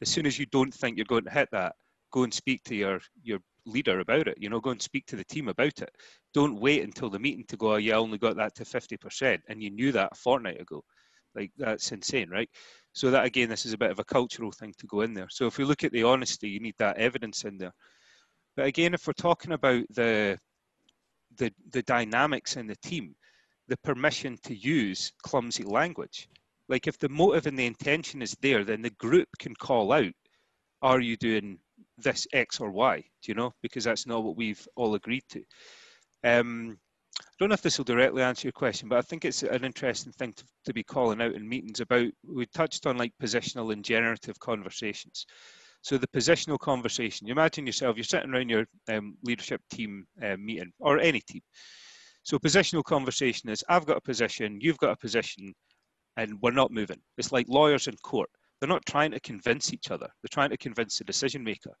as soon as you don't think you're going to hit that, go and speak to your, your leader about it. You know, go and speak to the team about it. Don't wait until the meeting to go, oh, yeah, I only got that to 50%. And you knew that a fortnight ago. Like, that's insane, right? So, that again, this is a bit of a cultural thing to go in there. So, if we look at the honesty, you need that evidence in there. But again, if we're talking about the, the, the dynamics in the team, the permission to use clumsy language. Like if the motive and the intention is there, then the group can call out, are you doing this X or Y, do you know? Because that's not what we've all agreed to. Um, I don't know if this will directly answer your question, but I think it's an interesting thing to, to be calling out in meetings about, we touched on like positional and generative conversations. So the positional conversation, you imagine yourself, you're sitting around your um, leadership team uh, meeting or any team. So positional conversation is, I've got a position, you've got a position, and we're not moving. It's like lawyers in court. They're not trying to convince each other. They're trying to convince the decision maker.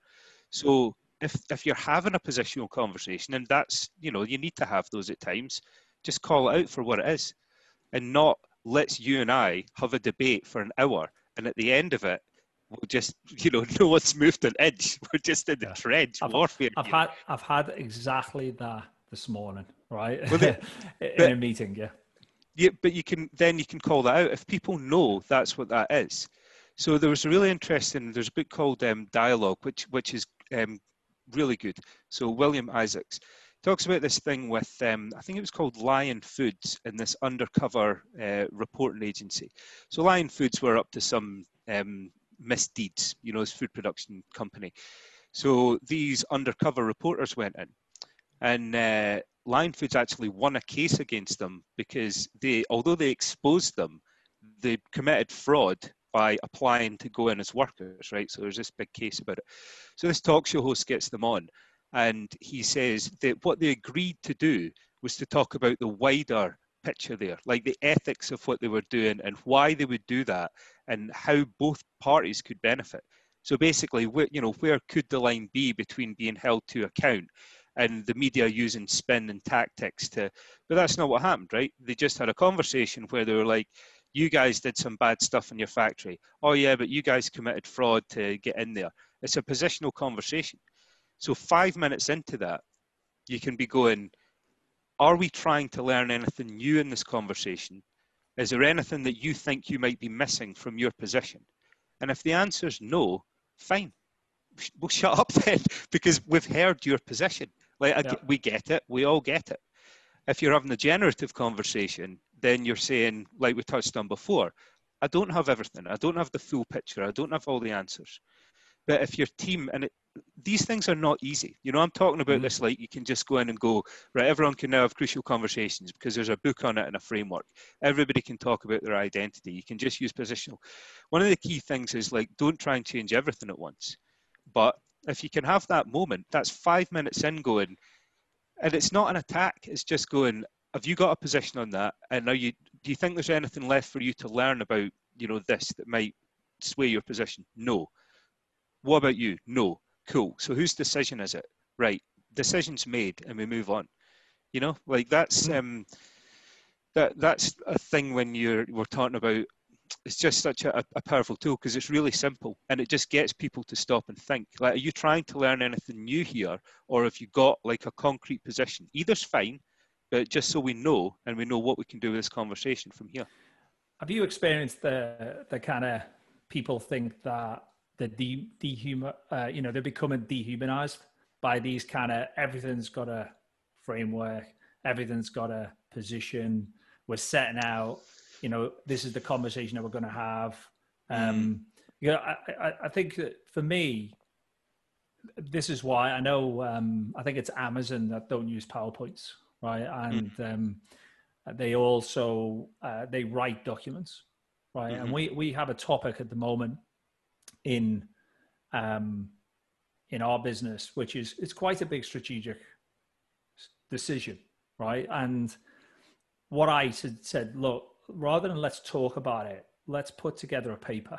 So if if you're having a positional conversation, and that's you know you need to have those at times, just call it out for what it is, and not let's you and I have a debate for an hour, and at the end of it, we'll just you know no one's moved an inch. We're just in the yeah. trench I've, warfare. I've had I've had exactly that this morning, right? Well, in but, a meeting, yeah. Yeah, but you can then you can call that out if people know that's what that is. So there was a really interesting. There's a book called um, Dialogue, which which is um, really good. So William Isaacs talks about this thing with um, I think it was called Lion Foods and this undercover uh, reporting agency. So Lion Foods were up to some um, misdeeds, you know, as food production company. So these undercover reporters went in, and uh, Lion Foods actually won a case against them because they, although they exposed them, they committed fraud by applying to go in as workers, right? So there's this big case about it. So this talk show host gets them on, and he says that what they agreed to do was to talk about the wider picture there, like the ethics of what they were doing and why they would do that, and how both parties could benefit. So basically, you know, where could the line be between being held to account and the media using spin and tactics to? But that's not what happened, right? They just had a conversation where they were like, you guys did some bad stuff in your factory. Oh, yeah, but you guys committed fraud to get in there. It's a positional conversation. So, five minutes into that, you can be going, Are we trying to learn anything new in this conversation? Is there anything that you think you might be missing from your position? And if the answer is no, fine. We'll shut up then because we've heard your position. Like, yeah. we get it. We all get it. If you're having a generative conversation, then you're saying, like we touched on before, I don't have everything. I don't have the full picture. I don't have all the answers. But if your team, and it, these things are not easy. You know, I'm talking about mm this like you can just go in and go, right, everyone can now have crucial conversations because there's a book on it and a framework. Everybody can talk about their identity. You can just use positional. One of the key things is like, don't try and change everything at once. But if you can have that moment, that's five minutes in going, and it's not an attack, it's just going, have you got a position on that? And now you do you think there's anything left for you to learn about, you know, this that might sway your position? No. What about you? No. Cool. So whose decision is it? Right. Decision's made and we move on. You know, like that's mm-hmm. um that that's a thing when you're we're talking about it's just such a, a powerful tool because it's really simple and it just gets people to stop and think like are you trying to learn anything new here or have you got like a concrete position either's fine but just so we know and we know what we can do with this conversation from here. Have you experienced the the kind of people think that the de, dehuman, uh, you know, they're becoming dehumanized by these kind of everything's got a framework, everything's got a position. We're setting out, you know, this is the conversation that we're going to have. Um, mm. You know, I, I, I think that for me, this is why I know. Um, I think it's Amazon that don't use PowerPoints right? And mm. um, they also uh, they write documents, right? Mm-hmm. And we we have a topic at the moment in um, in our business, which is it's quite a big strategic decision, right? And what I said, said, look, rather than let's talk about it, let's put together a paper,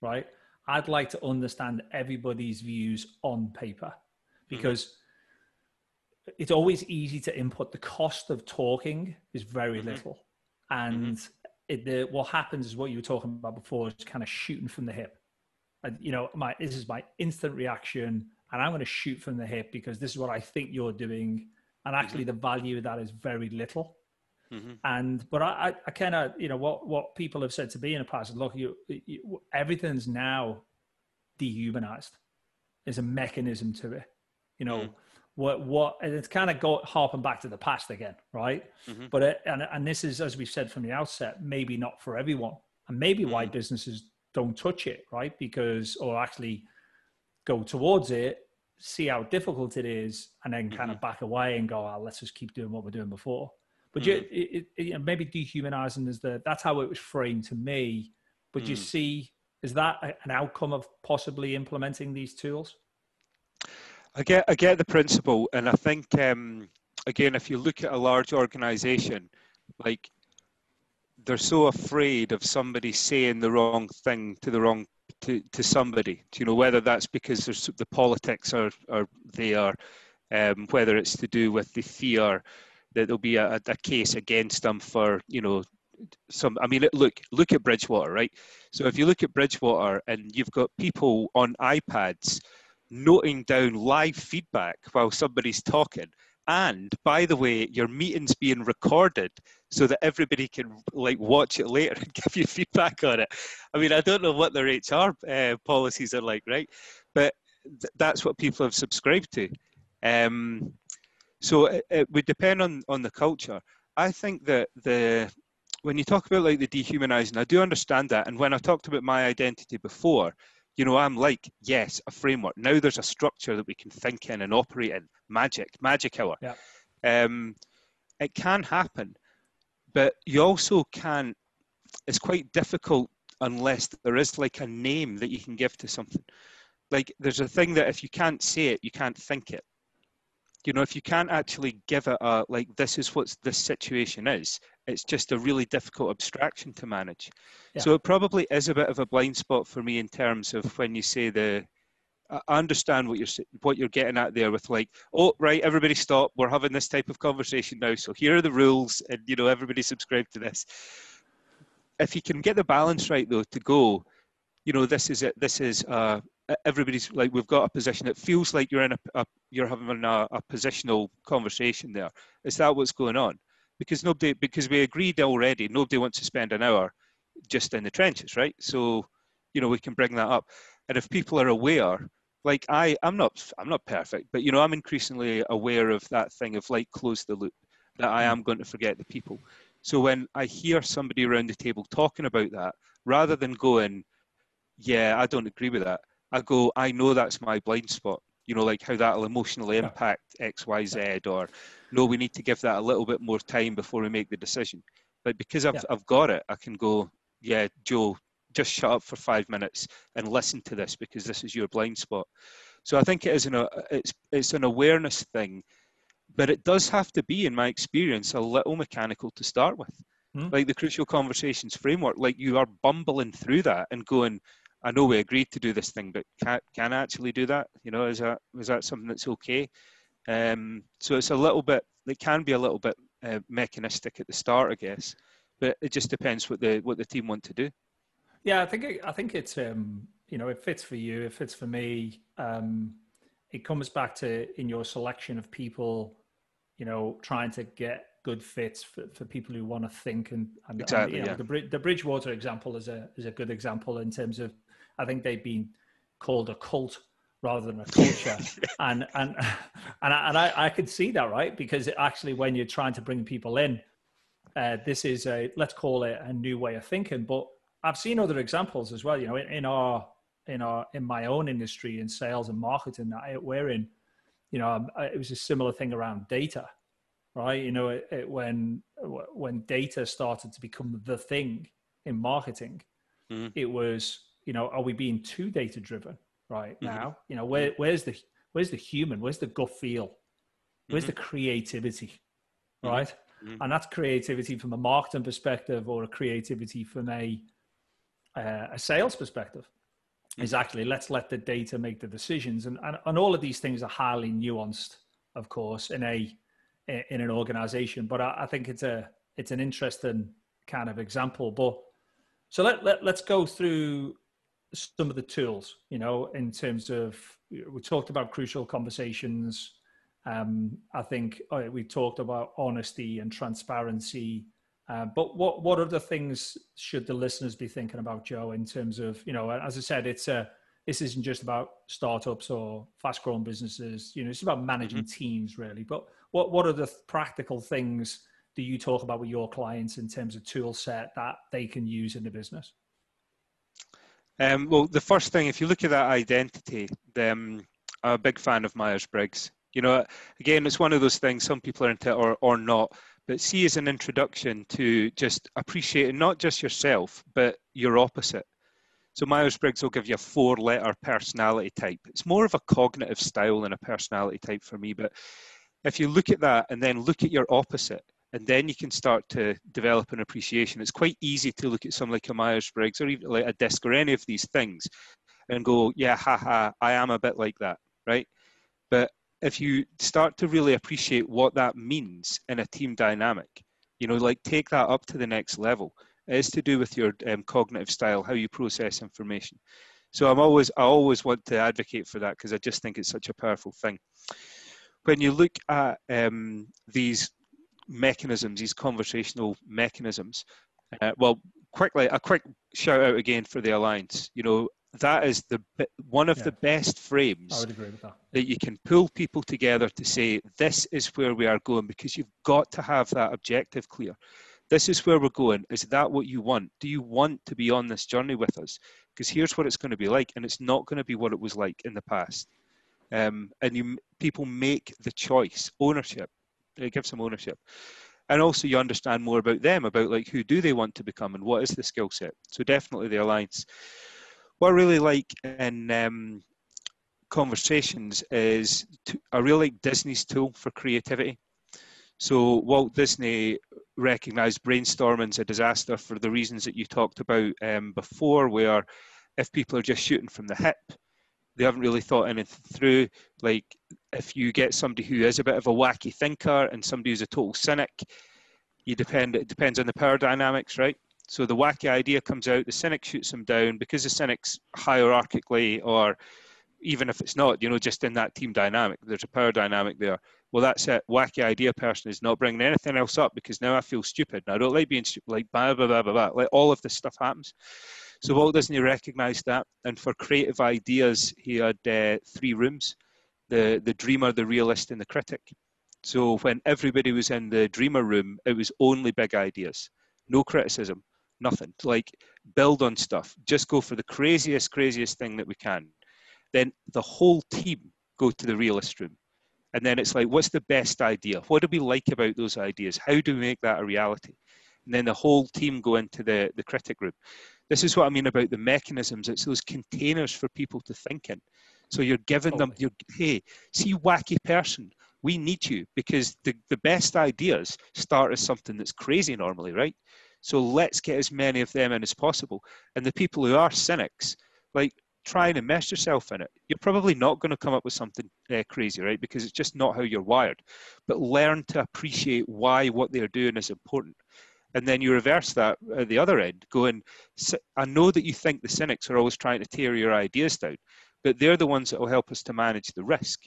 right? I'd like to understand everybody's views on paper mm-hmm. because mm-hmm. it's always easy to input. The cost of talking is very mm-hmm. little. And mm-hmm. it, the, what happens is what you were talking about before is kind of shooting from the hip. You know, my, this is my instant reaction and I'm going to shoot from the hip because this is what I think you're doing. And actually, mm-hmm. the value of that is very little. Mm-hmm. And but I, I kind of you know what what people have said to me in the past. Look, you, you everything's now dehumanized. There's a mechanism to it. You know mm-hmm. what what and it's kind of go harping back to the past again, right? Mm-hmm. But it, and and this is as we said from the outset, maybe not for everyone, and maybe why mm-hmm. businesses don't touch it, right? Because or actually go towards it, see how difficult it is, and then kind of mm-hmm. back away and go, oh, let's just keep doing what we're doing before. But mm. you, it, it, you know, maybe dehumanizing is the that's how it was framed to me. But mm. you see, is that an outcome of possibly implementing these tools? I get I get the principle, and I think um, again, if you look at a large organization, like they're so afraid of somebody saying the wrong thing to the wrong to, to somebody. You know, whether that's because the politics are are there, um, whether it's to do with the fear that there'll be a, a case against them for you know some i mean look look at bridgewater right so if you look at bridgewater and you've got people on ipads noting down live feedback while somebody's talking and by the way your meeting's being recorded so that everybody can like watch it later and give you feedback on it i mean i don't know what their hr uh, policies are like right but th- that's what people have subscribed to um, so it, it would depend on on the culture. I think that the when you talk about like the dehumanizing, I do understand that. And when I talked about my identity before, you know, I'm like, yes, a framework. Now there's a structure that we can think in and operate in. Magic, magic hour. Yeah. Um, it can happen, but you also can. It's quite difficult unless there is like a name that you can give to something. Like there's a thing that if you can't say it, you can't think it you know if you can't actually give it a like this is what this situation is it's just a really difficult abstraction to manage yeah. so it probably is a bit of a blind spot for me in terms of when you say the I understand what you're what you're getting at there with like, oh right, everybody stop. We're having this type of conversation now, so here are the rules, and you know everybody subscribe to this. If you can get the balance right though, to go, you know this is it. This is uh, everybody's like we've got a position. It feels like you're in a, a you're having a, a, positional conversation there. Is that what's going on? Because nobody because we agreed already. Nobody wants to spend an hour just in the trenches, right? So you know we can bring that up, and if people are aware, like I, I'm not I'm not perfect, but you know I'm increasingly aware of that thing of like close the loop that I hmm. am going to forget the people. So when I hear somebody around the table talking about that, rather than going, yeah, I don't agree with that, I go, I know that's my blind spot. You know, like how that'll emotionally impact X, Y, Z, or no, we need to give that a little bit more time before we make the decision. But because I've, yeah. I've got it, I can go, yeah, Joe, just shut up for five minutes and listen to this because this is your blind spot. So I think it is an it's it's an awareness thing, but it does have to be, in my experience, a little mechanical to start with. Hmm. Like the crucial conversations framework, like you are bumbling through that and going, I know we agreed to do this thing, but can can I actually do that? You know, is that is that something that's okay? Um, so it's a little bit. It can be a little bit uh, mechanistic at the start, I guess, but it just depends what the what the team want to do. Yeah, I think it, I think it's um, you know it fits for you, it fits for me. Um, it comes back to in your selection of people, you know, trying to get good fits for, for people who want to think and, and exactly and, you know, the, the Bridgewater example is a is a good example in terms of I think they've been called a cult rather than a culture. and and and I, and I, I could see that right because actually when you're trying to bring people in, uh, this is a let's call it a new way of thinking. But I've seen other examples as well. You know, in, in our in our in my own industry in sales and marketing that we're in, you know, um, it was a similar thing around data, right? You know, it, it, when when data started to become the thing in marketing, mm-hmm. it was you know, are we being too data driven right mm-hmm. now? You know, where, where's the where's the human? Where's the gut feel? Where's mm-hmm. the creativity, mm-hmm. right? Mm-hmm. And that's creativity from a marketing perspective or a creativity from a uh, a sales perspective. Is actually let's let the data make the decisions, and, and and all of these things are highly nuanced, of course, in a in an organization. But I, I think it's a it's an interesting kind of example. But so let, let let's go through some of the tools. You know, in terms of we talked about crucial conversations. Um, I think uh, we talked about honesty and transparency. Uh, but what what other things should the listeners be thinking about, Joe? In terms of you know, as I said, it's a this isn't just about startups or fast growing businesses. You know, it's about managing mm-hmm. teams really. But what what are the practical things do you talk about with your clients in terms of tool set that they can use in the business? Um, well, the first thing, if you look at that identity, then I'm a big fan of Myers Briggs. You know, again, it's one of those things. Some people are into it or or not, but see as an introduction to just appreciating not just yourself but your opposite. So Myers Briggs will give you a four-letter personality type. It's more of a cognitive style than a personality type for me, but if you look at that and then look at your opposite, and then you can start to develop an appreciation. It's quite easy to look at something like a Myers Briggs or even like a DISC or any of these things and go, yeah, haha, I am a bit like that, right? But if you start to really appreciate what that means in a team dynamic, you know, like take that up to the next level. Is to do with your um, cognitive style, how you process information. So I'm always, I always want to advocate for that because I just think it's such a powerful thing when you look at um, these mechanisms, these conversational mechanisms, uh, well, quickly, a quick shout out again for the alliance. You know, that is the one of yeah. the best frames that. that you can pull people together to say this is where we are going because you've got to have that objective clear. This is where we're going. Is that what you want? Do you want to be on this journey with us? Because here's what it's going to be like and it's not going to be what it was like in the past. Um, and you people make the choice. Ownership. It gives them ownership. And also you understand more about them about like who do they want to become and what is the skill set. So definitely the alliance what i really like in um, conversations is to, i really like disney's tool for creativity so walt disney recognized brainstorming as a disaster for the reasons that you talked about um, before where if people are just shooting from the hip they haven't really thought anything through. Like if you get somebody who is a bit of a wacky thinker and somebody who's a total cynic, you depend. It depends on the power dynamics, right? So the wacky idea comes out, the cynic shoots him down because the cynic's hierarchically, or even if it's not, you know, just in that team dynamic, there's a power dynamic there. Well, that's it. Wacky idea person is not bringing anything else up because now I feel stupid and I don't like being stupid. Like blah blah blah blah blah. Like all of this stuff happens. So Walt Disney recognised that, and for creative ideas, he had uh, three rooms: the the dreamer, the realist, and the critic. So when everybody was in the dreamer room, it was only big ideas, no criticism, nothing. Like build on stuff, just go for the craziest, craziest thing that we can. Then the whole team go to the realist room. And then it's like, what's the best idea? What do we like about those ideas? How do we make that a reality? And then the whole team go into the, the critic room. This is what I mean about the mechanisms. It's those containers for people to think in. So you're giving them, you're, hey, see, wacky person, we need you because the, the best ideas start as something that's crazy normally, right? So let's get as many of them in as possible. And the people who are cynics, like, try and immerse yourself in it. You're probably not going to come up with something uh, crazy, right? Because it's just not how you're wired. But learn to appreciate why what they're doing is important and then you reverse that at the other end, going, I know that you think the cynics are always trying to tear your ideas down, but they're the ones that will help us to manage the risk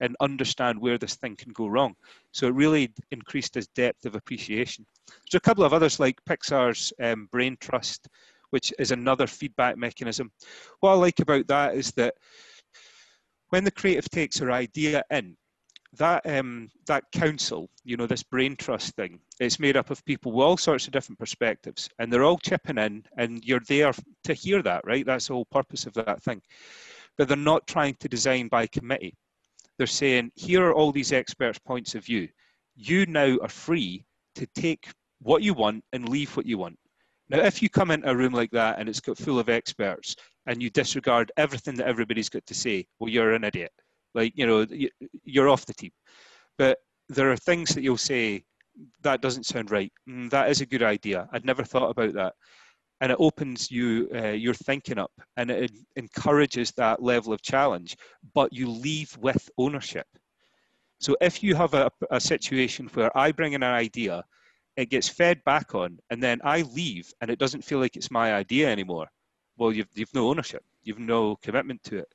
and understand where this thing can go wrong. So it really increased his depth of appreciation. There's a couple of others like Pixar's um, Brain Trust, which is another feedback mechanism. What I like about that is that when the creative takes her idea in, that um, that council, you know, this brain trust thing, it's made up of people with all sorts of different perspectives, and they're all chipping in, and you're there to hear that, right? That's the whole purpose of that thing. But they're not trying to design by committee. They're saying, here are all these experts' points of view. You now are free to take what you want and leave what you want. Now, if you come into a room like that and it's got full of experts and you disregard everything that everybody's got to say, well, you're an idiot like, you know, you're off the team. But there are things that you'll say that doesn't sound right. Mm, that is a good idea. I'd never thought about that. And it opens you uh, your thinking up, and it encourages that level of challenge. But you leave with ownership. So if you have a, a situation where I bring in an idea, it gets fed back on, and then I leave, and it doesn't feel like it's my idea anymore. Well, you've you've no ownership. You've no commitment to it.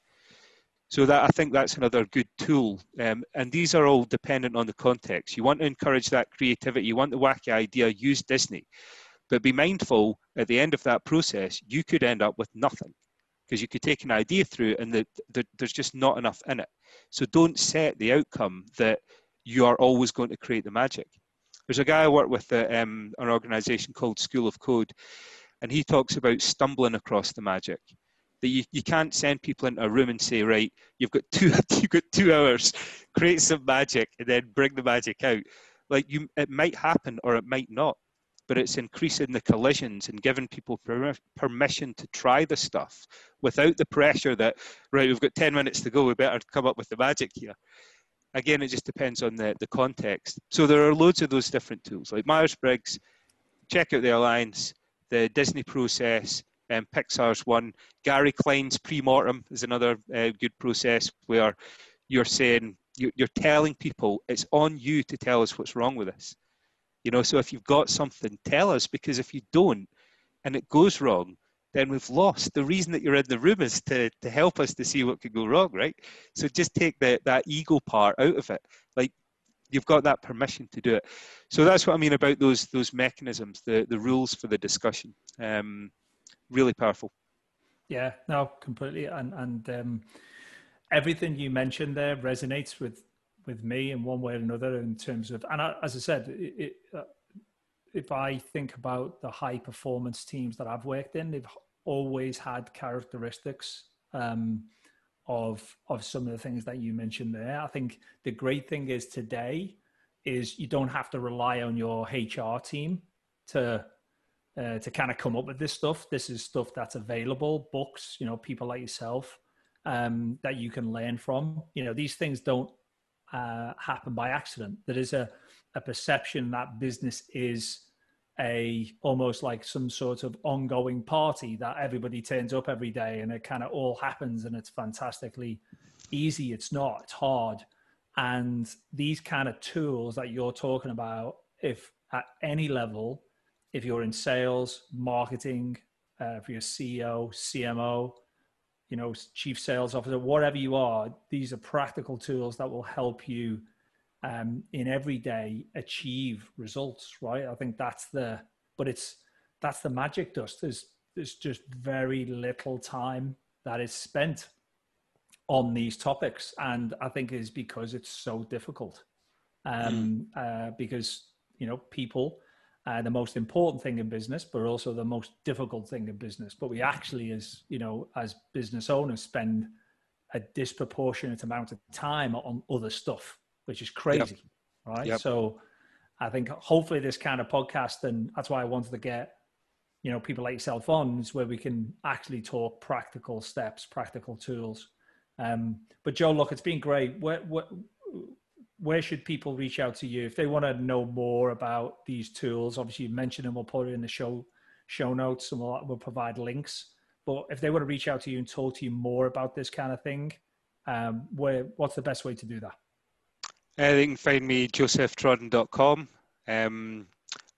So that I think that's another good tool. Um, and these are all dependent on the context. You want to encourage that creativity. You want the wacky idea. Use Disney, but be mindful. At the end of that process, you could end up with nothing because you could take an idea through and the, the, there's just not enough in it. So don't set the outcome that you are always going to create the magic. There's a guy I work with at um, an organization called School of Code, and he talks about stumbling across the magic that you, you can't send people into a room and say, right, you've got two you've got two hours, create some magic and then bring the magic out. Like you it might happen or it might not, but it's increasing the collisions and giving people permission to try the stuff without the pressure that, right, we've got 10 minutes to go, we better come up with the magic here. Again, it just depends on the, the context. So there are loads of those different tools, like Myers-Briggs, check out the Alliance, the Disney process, um, Pixar's one. Gary Klein's pre-mortem is another uh, good process where you're saying you're telling people it's on you to tell us what's wrong with this. You know, so if you've got something, tell us because if you don't and it goes wrong, then we've lost. The reason that you're in the room is to, to help us to see what could go wrong, right? So just take the, that ego part out of it. Like you've got that permission to do it. So that's what I mean about those those mechanisms, the the rules for the discussion. Um, really powerful. Yeah, no, completely. And and um, everything you mentioned there resonates with with me in one way or another in terms of. And I, as I said, it, uh, if I think about the high performance teams that I've worked in, they've always had characteristics um, of of some of the things that you mentioned there. I think the great thing is today is you don't have to rely on your HR team to uh, to kind of come up with this stuff. This is stuff that's available, books, you know, people like yourself um, that you can learn from. You know, these things don't uh, happen by accident. There is a, a perception that business is a almost like some sort of ongoing party that everybody turns up every day and it kind of all happens and it's fantastically easy. It's not, it's hard. And these kind of tools that you're talking about, if at any level, if you're in sales, marketing, uh, if you're CEO, CMO, you know, chief sales officer, whatever you are, these are practical tools that will help you um, in every day achieve results, right? I think that's the, but it's, that's the magic dust. There's, there's just very little time that is spent on these topics. And I think is because it's so difficult. Um, mm. uh, because, you know, people, uh, the most important thing in business, but also the most difficult thing in business. But we actually, as you know, as business owners, spend a disproportionate amount of time on other stuff, which is crazy, yep. right? Yep. So, I think hopefully this kind of podcast, and that's why I wanted to get, you know, people like yourself on, is where we can actually talk practical steps, practical tools. Um, but Joe, look, it's been great. What, what, where should people reach out to you if they want to know more about these tools? Obviously, you mentioned them. We'll put it in the show show notes, and we'll, we'll provide links. But if they want to reach out to you and talk to you more about this kind of thing, um, where what's the best way to do that? Uh, they can find me josephtrodden.com um,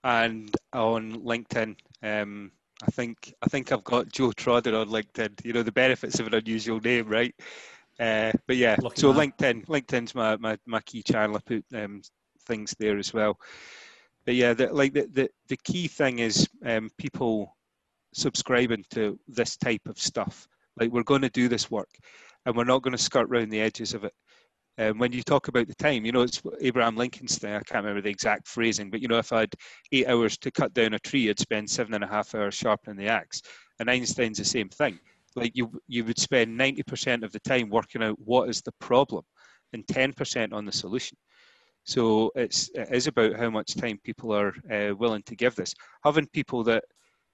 and on LinkedIn. Um, I think I think I've got Joe Trodden on LinkedIn. You know the benefits of an unusual name, right? Uh, but yeah, Lucky so man. LinkedIn, LinkedIn's my, my, my key channel. I put um, things there as well. But yeah, the, like the, the, the key thing is um, people subscribing to this type of stuff. Like we're going to do this work, and we're not going to skirt around the edges of it. Um, when you talk about the time, you know, it's Abraham Lincoln's thing. I can't remember the exact phrasing, but you know, if I had eight hours to cut down a tree, I'd spend seven and a half hours sharpening the axe. And Einstein's the same thing like you you would spend 90% of the time working out what is the problem and 10% on the solution. So it's it is about how much time people are uh, willing to give this. Having people that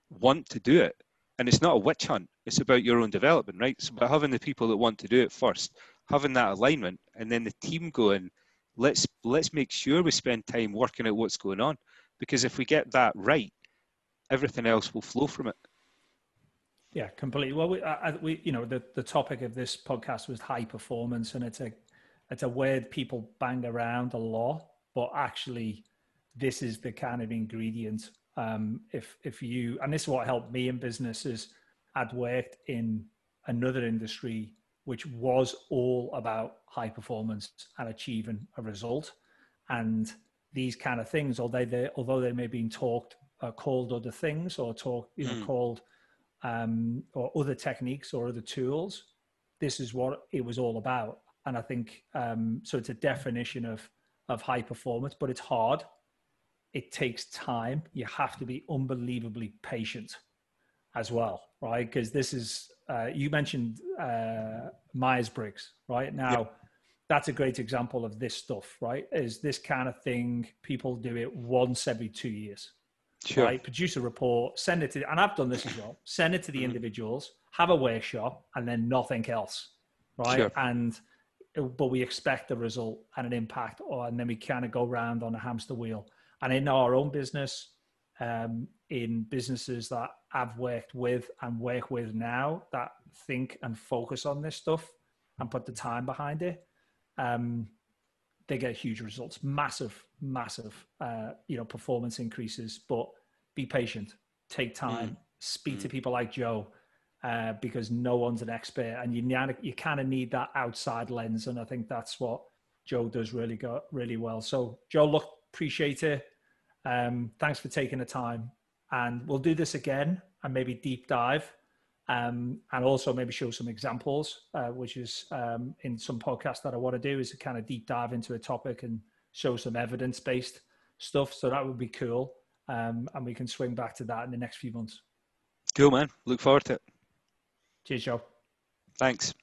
want to do it and it's not a witch hunt it's about your own development right? So by having the people that want to do it first having that alignment and then the team going let's let's make sure we spend time working out what's going on, because if we get that right, everything else will flow from it. Yeah, completely. Well, we, I, we, you know, the, the topic of this podcast was high performance, and it's a, it's a word people bang around a lot, but actually, this is the kind of ingredient. Um, if if you, and this is what helped me in business is, I'd worked in another industry which was all about high performance and achieving a result, and these kind of things, although they although they may have been talked uh, called other things or talk, you know, mm. called um, or other techniques or other tools. This is what it was all about. And I think um, so. It's a definition of of high performance, but it's hard. It takes time. You have to be unbelievably patient as well, right? Because this is uh, you mentioned uh, Myers Briggs, right? Now, yep. that's a great example of this stuff, right? Is this kind of thing people do it once every two years, Sure. Right? Produce a report, send it to, and I've done this as well. Send it to the mm-hmm. individuals, have a workshop, and then nothing else, right? Sure. And but we expect a result and an impact, or and then we kind of go round on a hamster wheel. And in our own business, um, in businesses that I've worked with and work with now that think and focus on this stuff and put the time behind it, um, they get huge results, massive, massive, uh, you know, performance increases. But be patient, take time, mm. speak mm. to people like Joe, uh, because no one's an expert, and you you kind of need that outside lens, and I think that's what Joe does really go really well. So Joe, look, appreciate it. Um, thanks for taking the time, and we'll do this again and maybe deep dive um, and also maybe show some examples, uh, which is um, in some podcasts that I want to do is to kind of deep dive into a topic and show some evidence based stuff. So that would be cool. Um, and we can swing back to that in the next few months. Cool, man. Look forward to it. Cheers, Joe. Thanks.